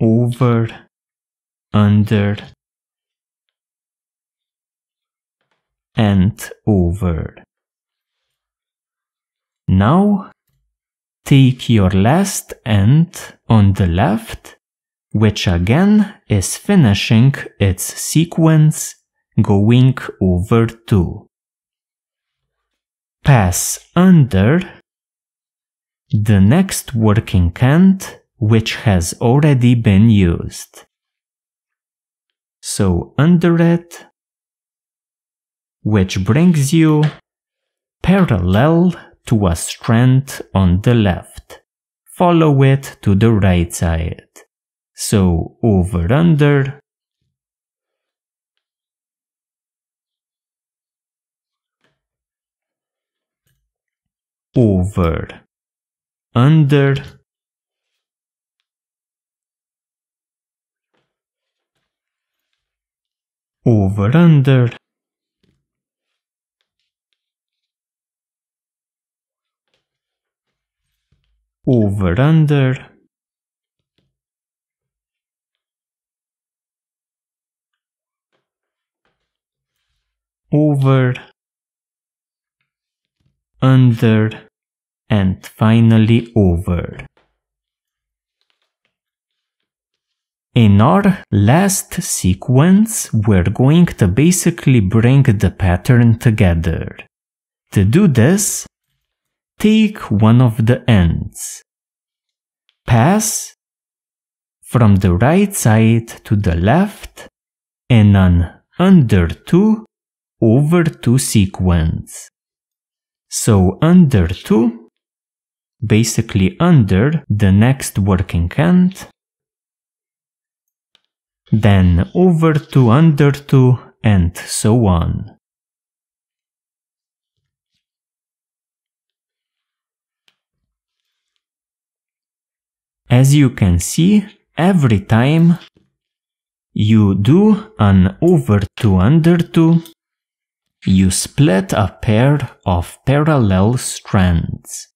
over, under, and over. Now take your last end on the left, which again is finishing its sequence going over 2. Pass under the next working end which has already been used. So under it, which brings you parallel to a strand on the left. Follow it to the right side. So over under, over, under, Over under over under over, under, and finally over. In our last sequence, we're going to basically bring the pattern together. To do this, take one of the ends. Pass from the right side to the left in an under 2 over 2 sequence. So under 2, basically under the next working end, then over 2 under 2 and so on. As you can see, every time you do an over 2 under 2, you split a pair of parallel strands.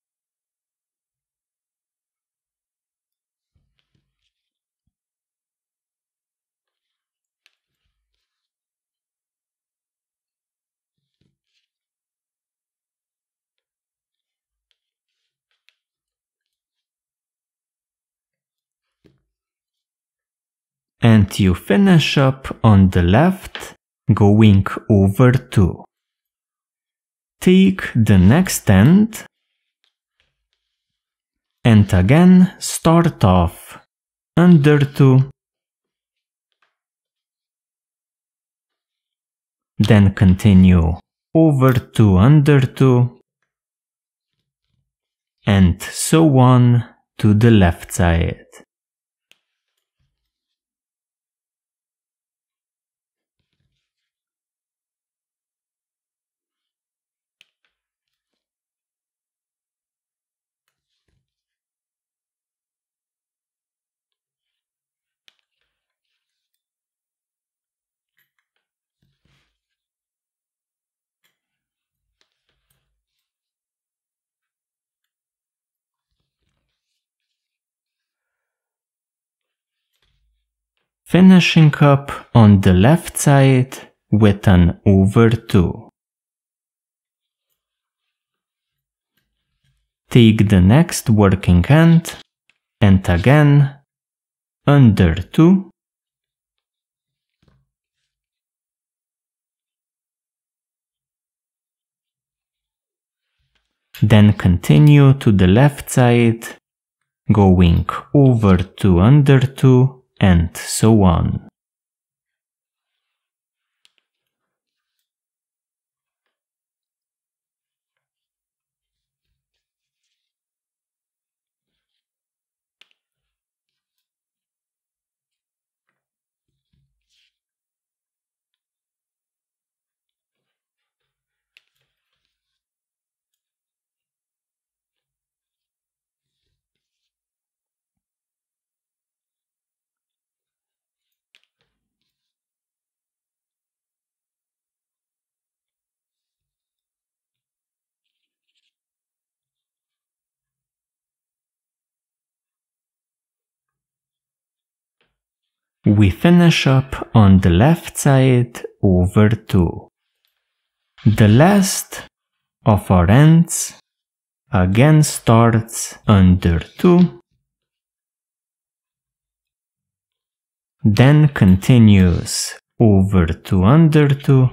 And you finish up on the left going over 2. Take the next end. And again start off. Under 2 then continue. Over 2 under 2 and so on to the left side. Finishing up on the left side with an over 2. Take the next working end and again under 2 Then continue to the left side, going over 2 under 2 and so on. We finish up on the left side over 2. The last of our ends again starts under 2, then continues over 2 under 2,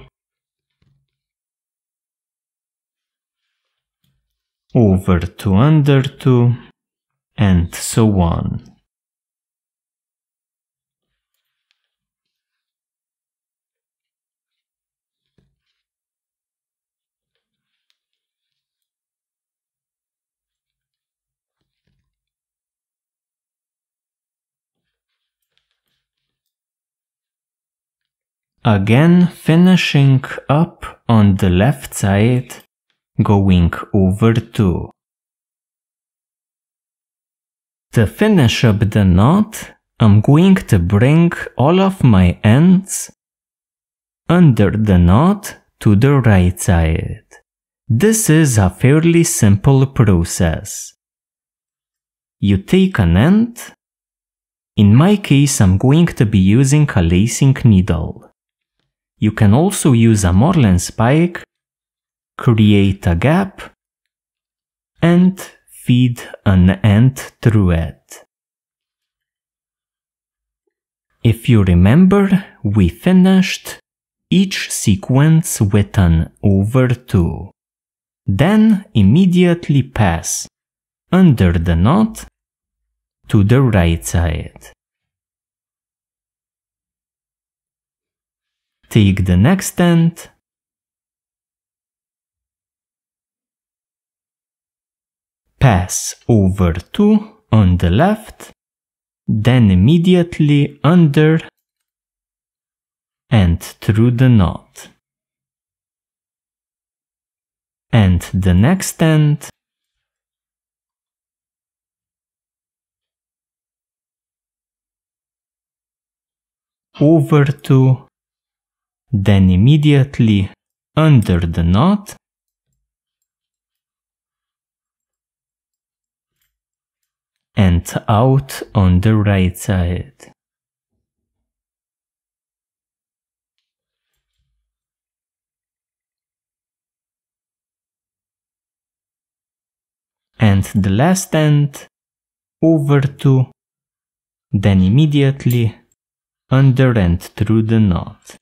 over 2 under 2, and so on. Again finishing up on the left side, going over 2. To finish up the knot, I'm going to bring all of my ends under the knot to the right side. This is a fairly simple process. You take an end. In my case, I'm going to be using a lacing needle. You can also use a marlinspike, create a gap, and feed an end through it. If you remember, we finished each sequence with an over 2. Then immediately pass under the knot to the right side. Take the next end pass over 2 on the left, then immediately under and through the knot. And the next end over 2, then immediately under the knot and out on the right side. And the last end over 2, then immediately under and through the knot.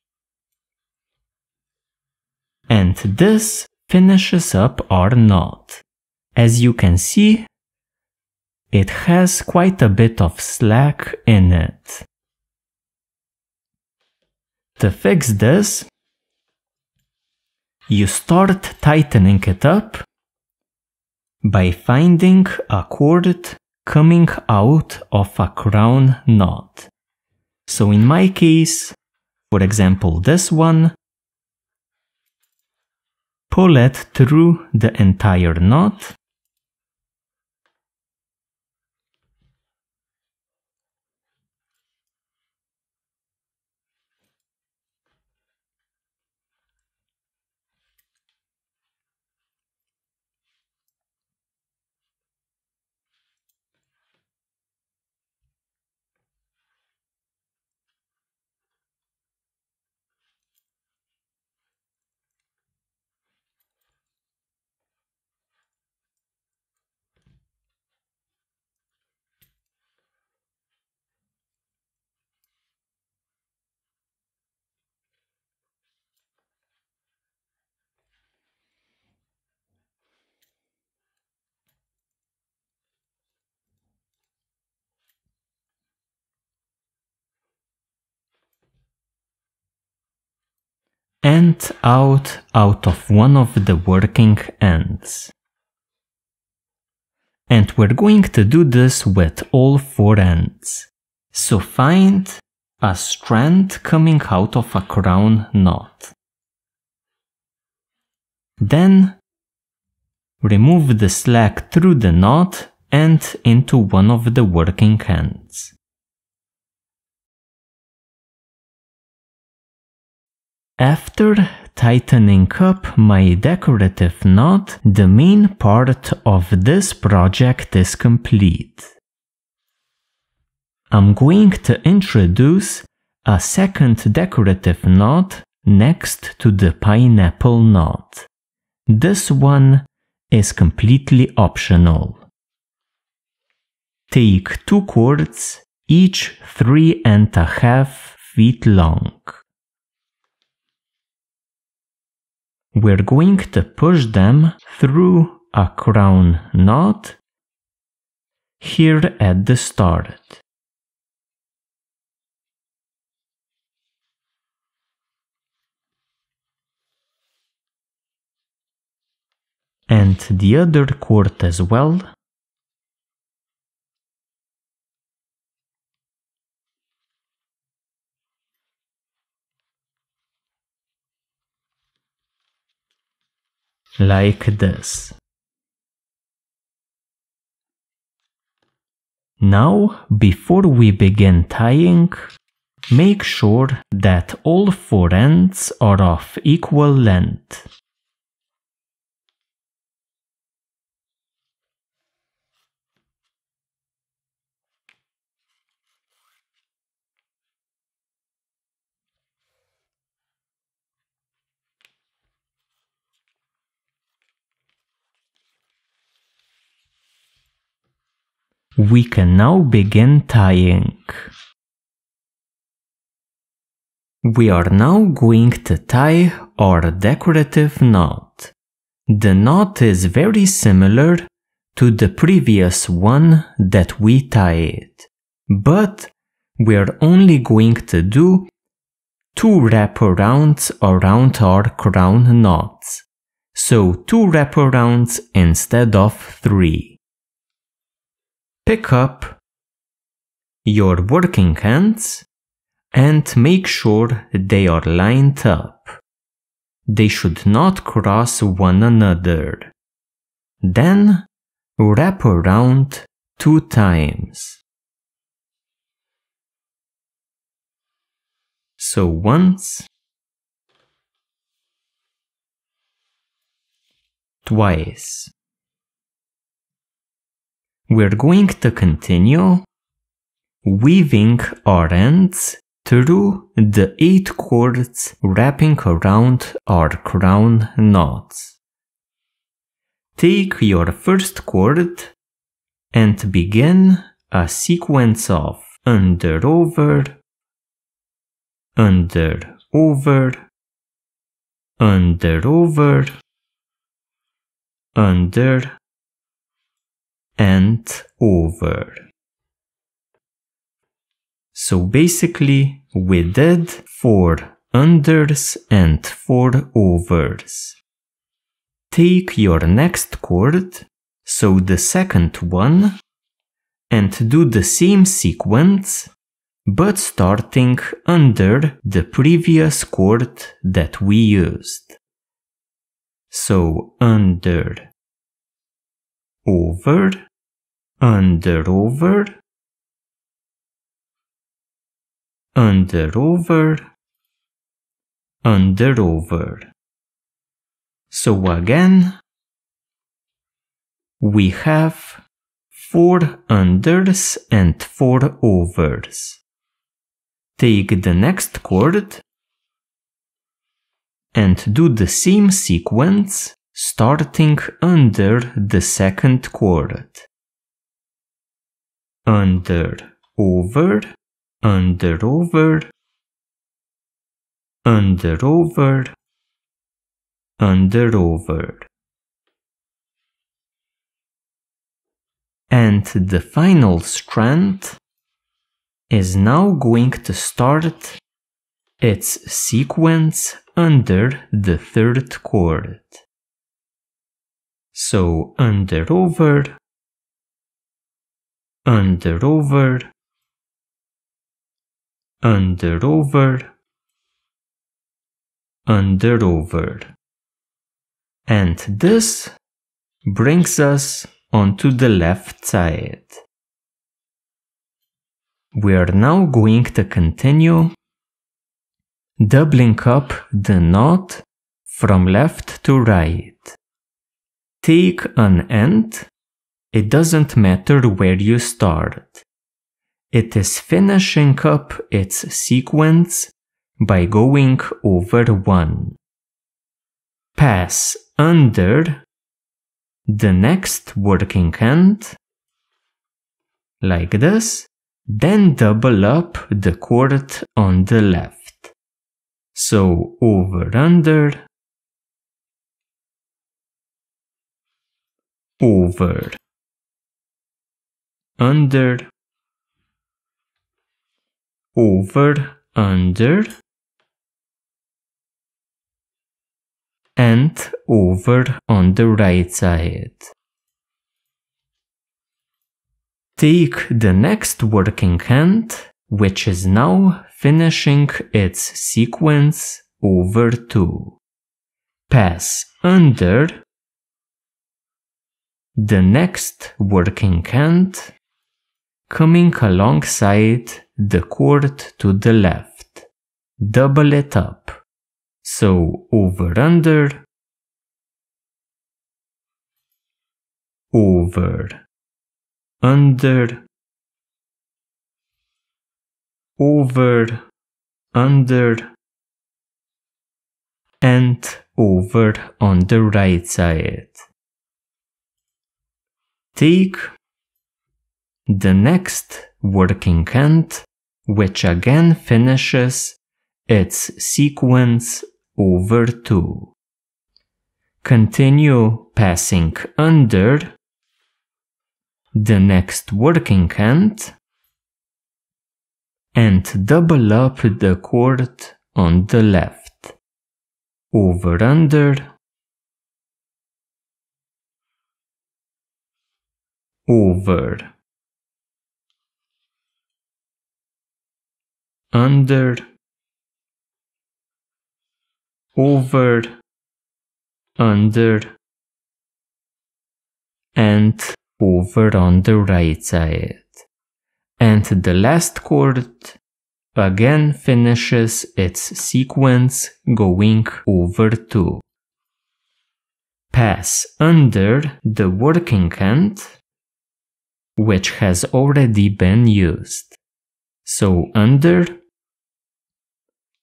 And this finishes up our knot. As you can see, it has quite a bit of slack in it. To fix this, you start tightening it up by finding a cord coming out of a crown knot. So in my case, for example this one, pull it through the entire knot and out out of one of the working ends. And we're going to do this with all four ends. So find a strand coming out of a crown knot. Then remove the slack through the knot and into one of the working ends. After tightening up my decorative knot, the main part of this project is complete. I'm going to introduce a second decorative knot next to the pineapple knot. This one is completely optional. Take two cords, each three and a half feet long. We're going to push them through a crown knot here at the start. And the other cord as well. Like this. Now, before we begin tying, make sure that all four ends are of equal length. We can now begin tying. We are now going to tie our decorative knot. The knot is very similar to the previous one that we tied, but we are only going to do two wraparounds around our crown knots. So two wraparounds instead of three. Pick up your working ends and make sure they are lined up. They should not cross one another. Then wrap around two times. So once, twice. We're going to continue weaving our ends through the eight cords wrapping around our crown knots. Take your first cord and begin a sequence of under over, under over, under over, under, and over. So basically, we did four unders and four overs. Take your next cord, so the second one, and do the same sequence, but starting under the previous cord that we used. So under, over, under, over, under over, under over. So again, we have four unders and four overs. Take the next cord and do the same sequence starting under the second cord. Under, over, under over under over under over and the final strand is now going to start its sequence under the third cord. So under over, under over, under over under over and this brings us onto the left side. We are now going to continue doubling up the knot from left to right. Take an end, it doesn't matter where you start. It is finishing up its sequence by going over 1. Pass under the next working end like this, then double up the cord on the left. So over under, over, under, over, under, and over on the right side. Take the next working end, which is now finishing its sequence over 2. Pass under the next working end coming alongside the cord to the left. Double it up. So over under, over, under, over, under, and over on the right side. Take the next working end, which again finishes its sequence over 2. Continue passing under the next working end and double up the cord on the left. Over under over under over under and over on the right side. And the last cord again finishes its sequence going over 2. Pass under the working end, which has already been used. So under,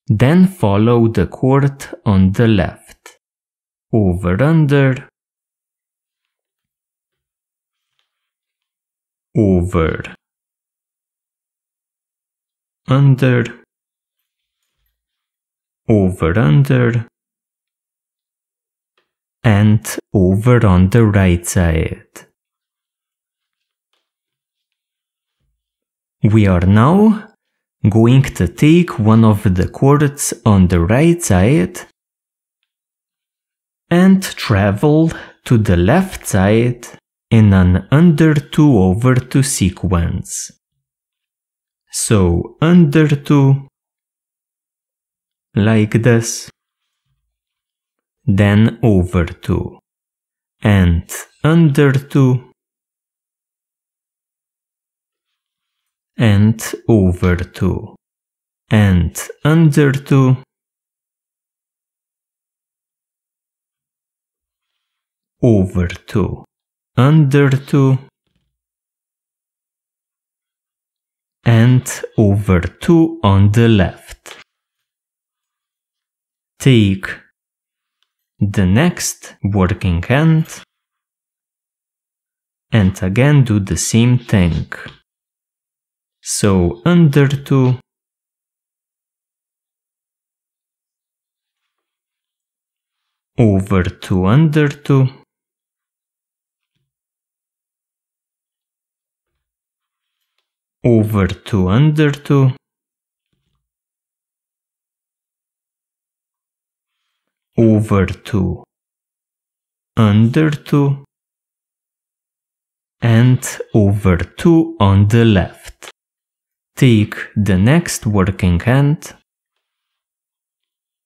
then follow the cord on the left. Over under, over under over under and over on the right side. We are now going to take one of the cords on the right side and travel to the left side in an under 2 over 2 sequence. So under 2 like this, then over 2 and under 2 and over 2 and under 2 over 2 under 2 and over 2 on the left. Take the next working end. And again do the same thing. So under 2 over 2 under 2 over 2 under 2 over to under to and over 2 on the left. Take the next working end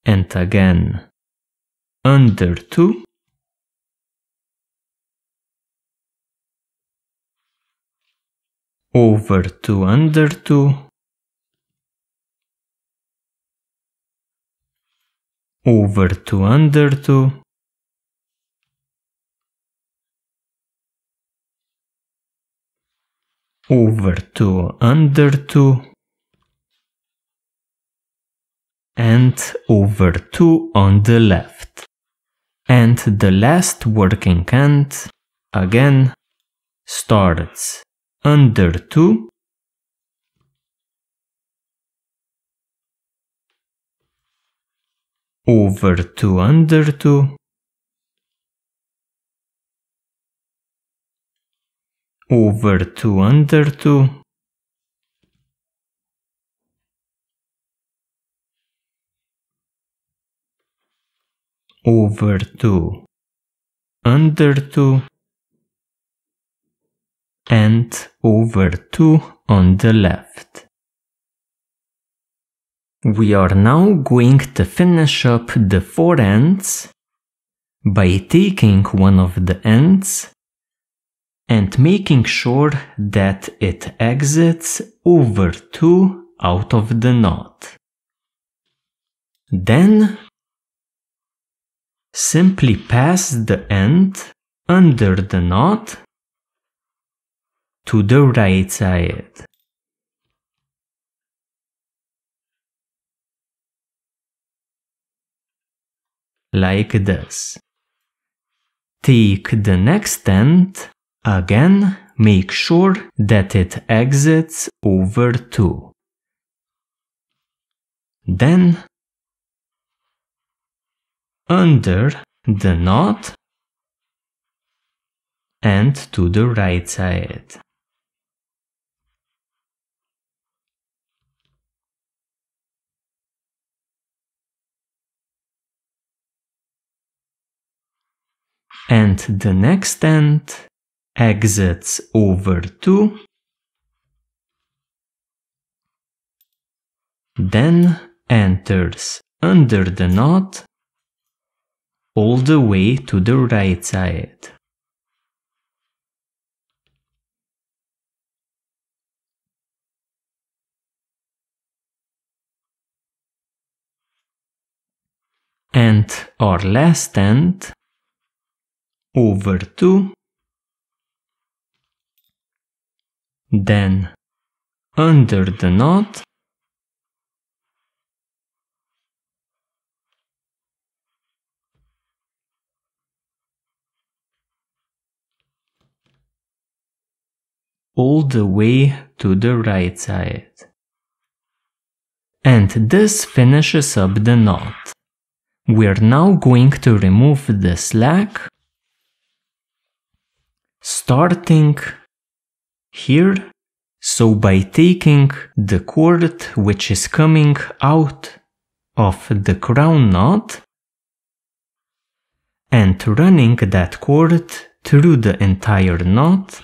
and again. Under 2 over 2 under 2 over 2 under to over to under to and over to on the left. And the last working end again starts under 2 over to under 2 over 2 under 2 over 2 under 2 and over 2 on the left. We are now going to finish up the four ends by taking one of the ends and making sure that it exits over 2 out of the knot. Then simply pass the end under the knot to the right side. Like this. Take the next end again make sure that it exits over 2. Then, under the knot and to the right side. And the next end exits over 2 then enters under the knot all the way to the right side. And our last end over 2 then under the knot all the way to the right side. And this finishes up the knot. We're now going to remove the slack starting here. So by taking the cord which is coming out of the crown knot and running that cord through the entire knot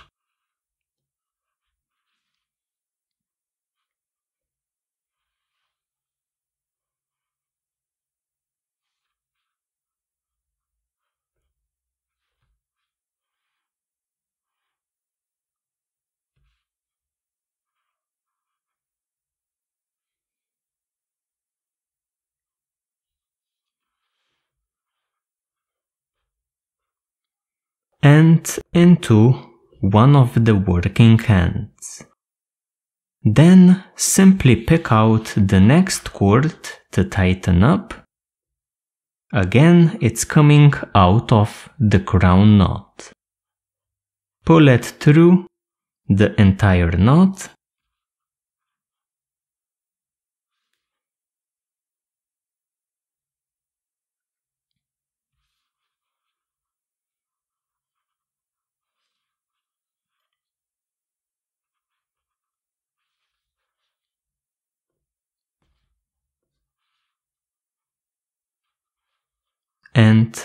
and into one of the working ends. Then simply pick out the next cord to tighten up. Again, it's coming out of the crown knot. Pull it through the entire knot and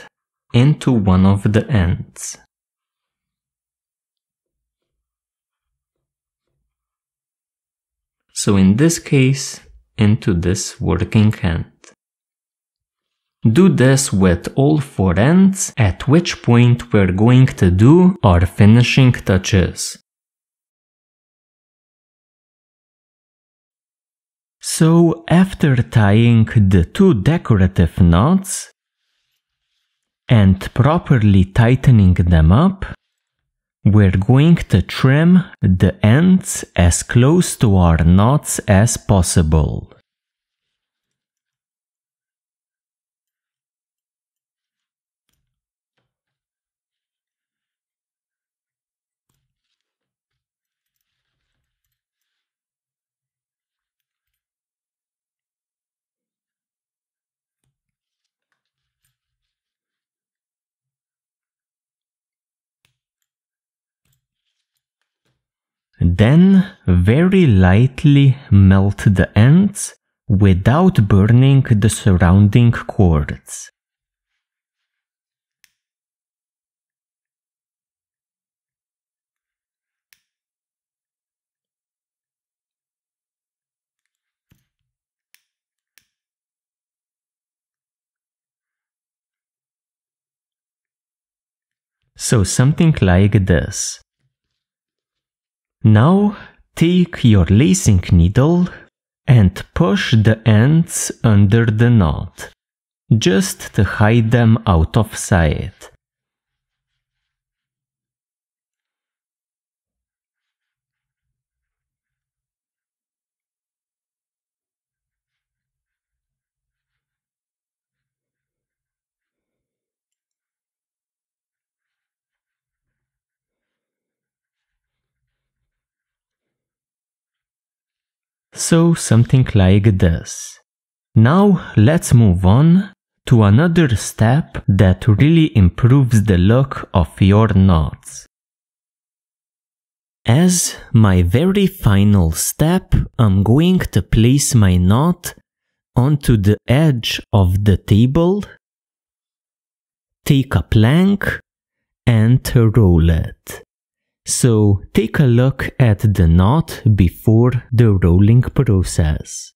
into one of the ends. So in this case, into this working end. Do this with all four ends, at which point we're going to do our finishing touches. So after tying the two decorative knots, and properly tightening them up, we're going to trim the ends as close to our knots as possible. Then very lightly melt the ends without burning the surrounding cords. So something like this. Now take your lacing needle and push the ends under the knot, just to hide them out of sight. So something like this. Now let's move on to another step that really improves the look of your knots. As my very final step, I'm going to place my knot onto the edge of the table, take a plank and roll it. So take a look at the knot before the rolling process.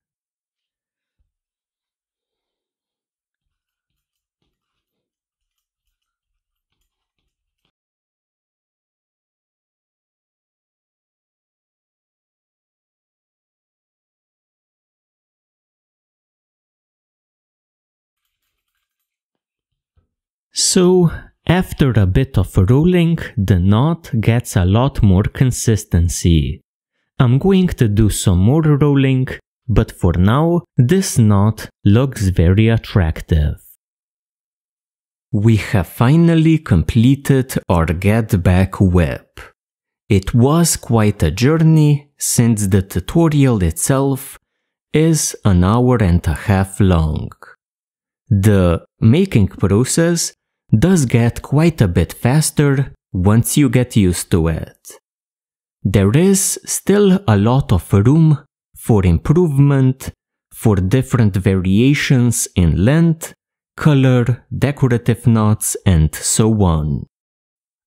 So after a bit of rolling, the knot gets a lot more consistency. I'm going to do some more rolling, but for now, this knot looks very attractive. We have finally completed our get back whip. It was quite a journey since the tutorial itself is an hour and a half long. The making process does get quite a bit faster once you get used to it. There is still a lot of room for improvement for different variations in length, color, decorative knots, and so on.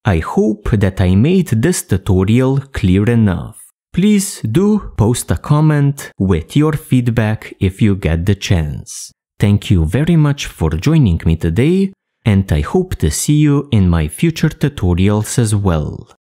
I hope that I made this tutorial clear enough. Please do post a comment with your feedback if you get the chance. Thank you very much for joining me today and I hope to see you in my future tutorials as well.